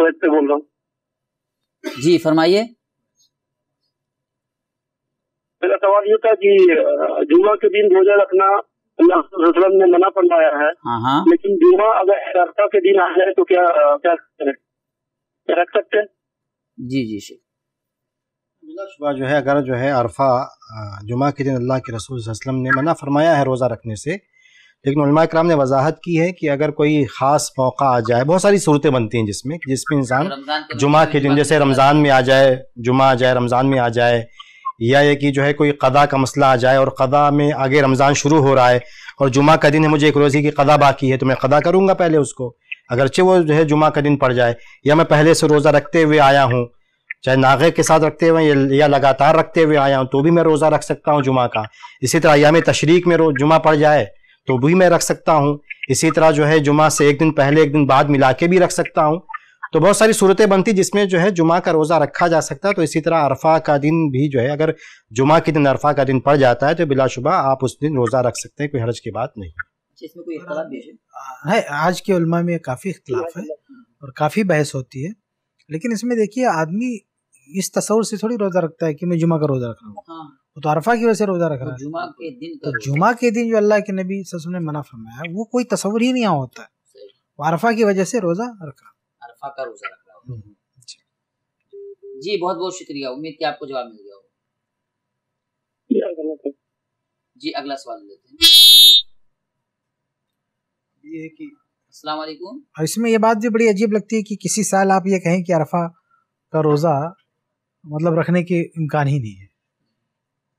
से बोल रहा हूँ। जी फरमाइए। मेरा सवाल ये था कि जुमा के दिन रोजा रखना अल्लाह ने मना फरमाया है। हाँ हाँ। लेकिन जुमा अगर अरफा के दिन आ जाए तो क्या क्या क्या रख सकते हैं? जी जी शेख। सुबह जो है अगर जो है अरफा जुमा के दिन अल्लाह के रसूल वसल्लम ने मना फरमाया है रोज़ा रखने से। लेकिन कराम ने वजाहत की है कि अगर कोई ख़ास मौका आ जाए बहुत सारी सूरतें बनती हैं जिसमें जिसमें इंसान जुमा के दिन जैसे रमज़ान में आ जाए जुमा आ जाए रमज़ान में आ जाए या ये कि जो है कोई कदा का मसला आ जाए और कदा में आगे रमज़ान शुरू हो रहा है और जुमा का दिन है मुझे एक रोज़ी की कदा बाकी है तो मैं कदा करूँगा पहले उसको? अगरचे वो जो है जुमा का दिन पड़ जाए या मैं पहले से रोज़ा रखते हुए आया हूँ चाहे नागे के साथ रखते हुए या लगातार रखते हुए आया हूँ तो भी मैं रोज़ा रख सकता हूँ जुमा का। इसी तरह अयाम तशरीक में रोज जुमा पड़ जाए तो भी मैं रख सकता हूँ। इसी तरह जो है जुमा से एक दिन पहले एक दिन बाद मिला के भी रख सकता हूँ। तो बहुत सारी सूरतें बनती जिसमें जो है जुमा का रोज़ा रखा जा सकता है तो इसी तरह अरफा का दिन भी जो है अगर जुमा के दिन अरफा का दिन पड़ जाता है तो बिलाशुबा आप उस दिन रोज़ा रख सकते हैं कोई हर्ज की बात नहीं। इसमें कोई है? आज के उलमा में काफ़ी इख्तलाफ है और काफ़ी बहस होती है। लेकिन इसमें देखिए आदमी इस तस्वर से थोड़ी रोजा रखता है कि मैं जुमा का रोजा रख रहा हूँ। हाँ। तो अरफा की वजह से रोजा रख रहा है। जुमा के दिन तो जुमा के दिन जो अल्लाह के नबी ससुर ने मना फरमाया वो कोई तस्वर ही नहीं होता। है वो अरफा की वजह से रोजा रख रहा। अरफा का रोजा रख रहा हूँ जी। बहुत बहुत शुक्रिया। उम्मीद की आपको जवाब मिल गया हो। जी अगला सवाल लेते हैं। ये है कि अस्सलाम इसमें ये बात भी बड़ी अजीब लगती है कि किसी साल आप ये कहें कि अरफा का रोज़ा मतलब रखने के इम्कान ही नहीं है।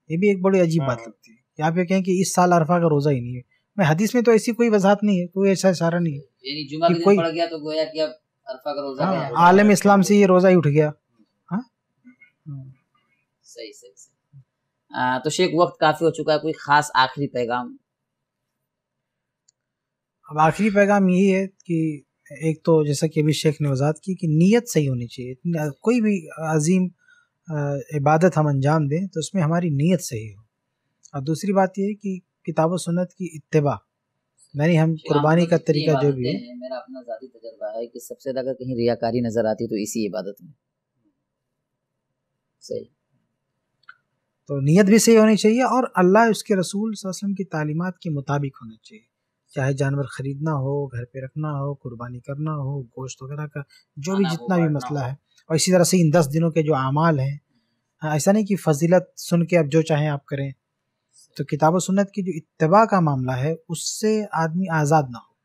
ये भी एक बड़ी अजीब बात हाँ। लगती है कि आप ये कहें कि इस साल अरफा का रोज़ा ही नहीं है। मैं हदीस में तो ऐसी कोई वजाहत नहीं है कोई ऐसा इशारा नहीं है कि कोई पड़ गया तो गोया कि अब अरफा का रोज़ा हाँ, आलम इस्लाम से ये रोज़ा ही उठ गया। हाँ? सही सही सही। आ, तो शेख वक्त काफ़ी हो चुका है कोई ख़ास आखिरी पैगाम? अब आखिरी पैगाम यही है कि एक तो जैसा कि अभी शेख ने वजात की कि नीयत सही होनी चाहिए। कोई भी अजीम इबादत हम अंजाम दें तो उसमें हमारी नीयत सही हो। और दूसरी बात यह है कि किताब सुन्नत की इत्तबा यानी हम कुर्बानी का तरीका जो भी है मेरा अपना ज़ाती तजर्बा है कि सबसे ज़्यादा कहीं रियाकारी नज़र आती तो इसी इबादत में। सही। तो नीयत भी सही होनी चाहिए और अल्लाह उसके रसूल वसल्लम की तालीमत के मुताबिक होना चाहिए। चाहे जानवर ख़रीदना हो घर पे रखना हो कुर्बानी करना हो गोश्त वगैरह का जो भी जितना भी मसला है। और इसी तरह से इन दस दिनों के जो अमाल हैं हाँ, ऐसा नहीं कि फजीलत सुन के अब जो चाहें आप करें। तो किताब सुन्नत की जो इत्तबा का मामला है उससे आदमी आज़ाद ना हो।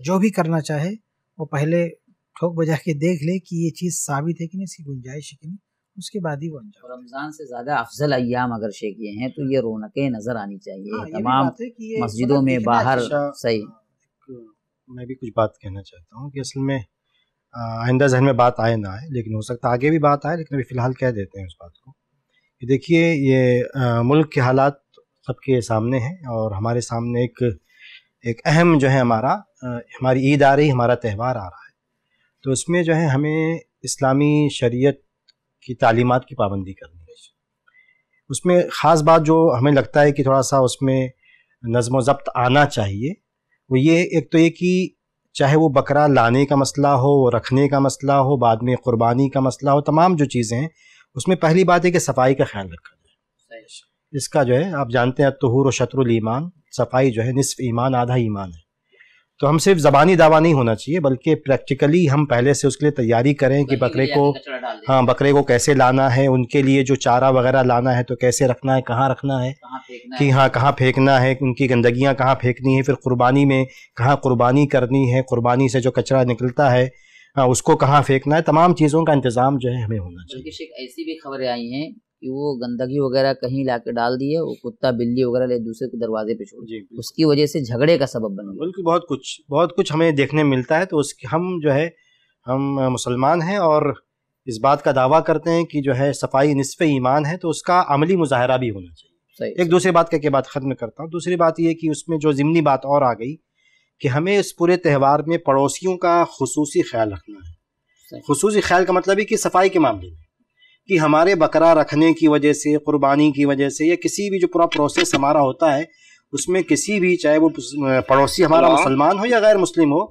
जो भी करना चाहे वो पहले ठोक बजा के देख ले कि ये चीज़ साबित है कि नहीं इसकी गुंजाइश है कि नहीं उसके बाद ही वो अंजाम। रमज़ान से ज़्यादा अफजल अयाम अगर शेख ये हैं तो ये रौनकें नज़र आनी चाहिए। हाँ, तमाम मस्जिदों में बाहर सही। मैं भी कुछ बात कहना चाहता हूँ कि असल में आइंदा जहन में बात आए ना आए, लेकिन हो सकता आगे भी बात आए, लेकिन अभी फ़िलहाल कह देते हैं उस बात को। कि देखिए, ये मुल्क के हालात सबके सामने हैं और हमारे सामने एक एक अहम जो है हमारा हमारी ईद आ रही, हमारा त्यौहार आ रहा है। तो उसमें जो है हमें इस्लामी शरीयत की तालीमत की पाबंदी करनी है। उसमें ख़ास बात जो हमें लगता है कि थोड़ा सा उसमें नज़म ज़ब्त आना चाहिए, वो ये, एक तो ये कि चाहे वो बकरा लाने का मसला हो रखने का मसला हो बाद में क़ुरबानी का मसला हो तमाम जो चीज़ें हैं उसमें पहली बात है कि सफ़ाई का ख्याल रखा जाए। इसका जो है आप जानते हैं तहूर व शत्रुल ईमान सफ़ाई जो है निसफ ईमान आधा ईमान है। तो हम सिर्फ़ ज़बानी दावा नहीं होना चाहिए बल्कि प्रैक्टिकली हम पहले से उसके लिए तैयारी करें कि बकरे को हाँ बकरे को कैसे लाना है उनके लिए जो चारा वगैरह लाना है तो कैसे रखना है कहाँ रखना है कि हाँ। कहाँ फेंकना है उनकी गंदगियाँ कहाँ फेंकनी है फिर कुर्बानी में कहाँ कुर्बानी करनी है कुर्बानी से जो कचरा निकलता है हाँ उसको कहाँ फेंकना है तमाम चीज़ों का इंतज़ाम जो है हमें होना चाहिए। ऐसी भी खबरें आई हैं कि वो गंदगी वगैरह कहीं ला के डाल दिए वो कुत्ता बिल्ली वगैरह ले दूसरे के दरवाजे पे छोड़ उसकी वजह से झगड़े का सबब बन गया। बिल्कुल बहुत कुछ बहुत कुछ हमें देखने मिलता है तो उसकी हम जो है हम मुसलमान हैं और इस बात का दावा करते हैं कि जो है सफ़ाई नसफ ईमान है तो उसका अमली मुजाहरा भी होना चाहिए। एक दूसरी बात कह के बात ख़त्म करता हूँ। दूसरी बात यह कि उसमें जो ज़िमनी बात और आ गई कि हमें इस पूरे त्यौहार में पड़ोसियों का खसूसी ख्याल रखना है। खसूसी ख्याल का मतलब है कि सफ़ाई के मामले में। कि हमारे बकरा रखने की वजह से कुर्बानी की वजह से या किसी भी जो पूरा प्रोसेस हमारा होता है उसमें किसी भी चाहे वो पड़ोसी हमारा मुसलमान हो या गैर मुस्लिम हो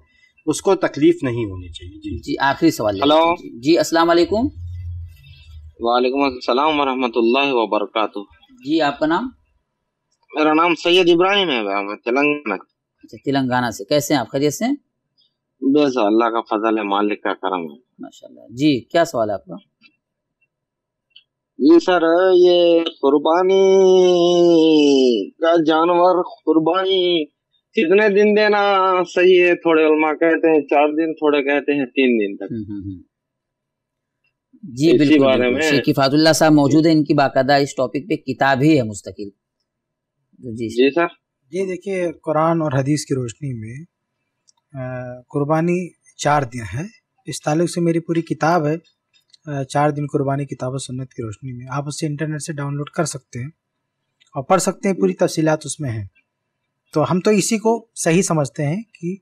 उसको तकलीफ़ नहीं होनी चाहिए। जी। जी आखिरी सवाल हेलो जी अस्सलाम वालेकुम। वालेकुम अस्सलाम वरहमतुल्लाहि व जी आपका नाम? मेरा नाम सैयद इब्राहिम है मैं तेलंगाना अच्छा तेलंगाना से। कैसे हैं आप? खैरियत से बस अल्लाह का फजल है मालिक का करम है। माशाल्लाह। जी क्या सवाल है आपका? जी सर ये कुर्बानी का जानवर कुर्बानी। कितने दिन देना? सही है थोड़े उलमा कहते हैं चार दिन थोड़े कहते हैं तीन दिन तक। हम्म, हम्म, हम्म। जी बिल्कुल, बिल्कुल। शेख फातुल्ला साहब मौजूद है इनकी बाकायदा इस टॉपिक पे किताब ही है मुस्तकिल। जी जी सर। ये देखिए कुरान और हदीस की रोशनी में कुर्बानी चार दिन है। इस ताल्लुक से मेरी पूरी किताब है। चार दिन कुर्बानी किताब सुन्नत की रोशनी में। आप उसे इंटरनेट से डाउनलोड कर सकते हैं और पढ़ सकते हैं, पूरी तफसीलात उसमें हैं। तो हम तो इसी को सही समझते हैं कि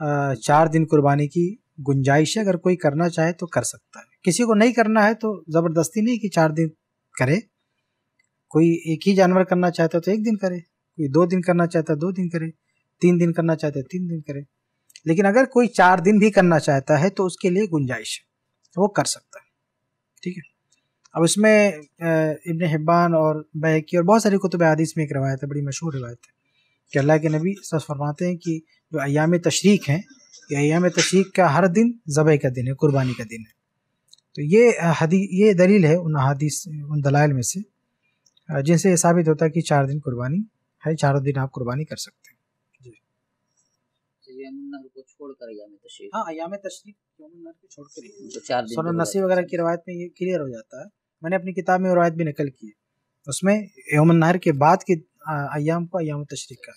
चार दिन कुर्बानी की गुंजाइश है अगर कोई करना चाहे तो कर सकता है। किसी को नहीं करना है तो ज़बरदस्ती नहीं कि चार दिन करे। कोई एक ही जानवर करना चाहता है तो एक दिन करे। कोई दो दिन करना चाहता है दो दिन करे। तीन दिन करना चाहता है तीन दिन करे। लेकिन अगर कोई चार दिन भी करना चाहता है तो उसके लिए गुंजाइश है। वो कर सकता है। ठीक है। अब इसमें इब्न हिब्बान और बैकी और बहुत सारी कुतुब हदीस में एक रवायत है, बड़ी मशहूर रवायत है, कि अल्लाह के नबी सच फरमाते हैं कि जो अयाम तशरीक हैं कि अयाम तशरीक का हर दिन ज़बह का दिन है, कुर्बानी का दिन है। तो ये हदी, ये दलील है उन हदीस उन दलाइल में से जिनसे ये साबित होता है कि चार दिन कुर्बानी है, चारों दिन आप कुर्बानी कर सकते हैं। को छोड़कर अयाम तशरीक हाँ अयाम तशरीक को छोड़कर तो चार दिन नसी वगैरह की रवायत में ये क्लियर हो जाता है। मैंने अपनी किताब में रवायत भी निकल की है। उसमें यमन नहर के बाद के अयाम को अयाम तशरीक का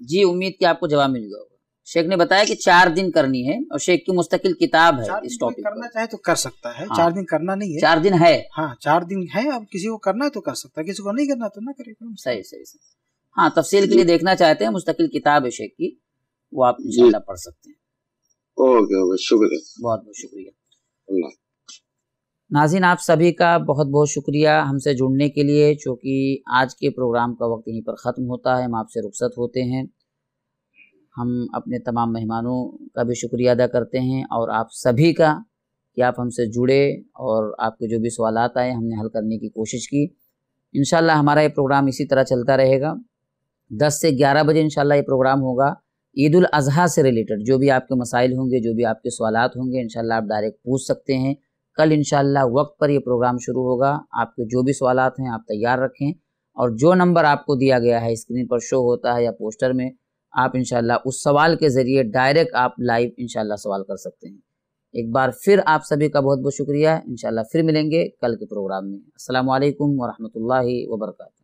जी। उम्मीद की आपको जवाब मिल गया होगा। शेख ने बताया कि चार दिन करनी है और शेख की मुस्तकिल किताब है इस टॉपिक करना चाहे तो कर सकता है। हाँ, चार दिन करना नहीं है। चार दिन है। हाँ चार दिन है। अब किसी को करना है तो कर सकता है। किसी को नहीं करना तो ना करे। सही सही सही हाँ तफसील के लिए देखना चाहते हैं मुस्तकिल किताब है शेख की वो आप इंशाल्लाह पढ़ सकते हैं। ओके ओके शुक्रिया। बहुत बहुत शुक्रिया। नाजिन आप सभी का बहुत बहुत शुक्रिया हमसे जुड़ने के लिए चूँकि आज के प्रोग्राम का वक्त यहीं पर ख़त्म होता है हम आपसे रुखसत होते हैं। हम अपने तमाम मेहमानों का भी शुक्रिया अदा करते हैं और आप सभी का कि आप हमसे जुड़े और आपके जो भी सवाल आए हमने हल करने की कोशिश की। इन हमारा ये प्रोग्राम इसी तरह चलता रहेगा। दस से ग्यारह बजे इन ये प्रोग्राम होगा। ईद उल अजहा से रिलेटेड जो भी आपके मसाइल होंगे, जो भी आपके सवाल होंगे इन आप डायरेक्ट पूछ सकते हैं। कल इन वक्त पर यह प्रोग्राम शुरू होगा। आपके जो भी सवाल हैं आप तैयार रखें और जो नंबर आपको दिया गया है, स्क्रीन पर शो होता है या पोस्टर में, आप इनशाला उस सवाल के ज़रिए डायरेक्ट आप लाइव इनशाला सवाल कर सकते हैं। एक बार फिर आप सभी का बहुत बहुत शुक्रिया। इनशाला फिर मिलेंगे कल के प्रोग्राम में। वालेकुम वरहमतुल्लाहि वबरकातुहू।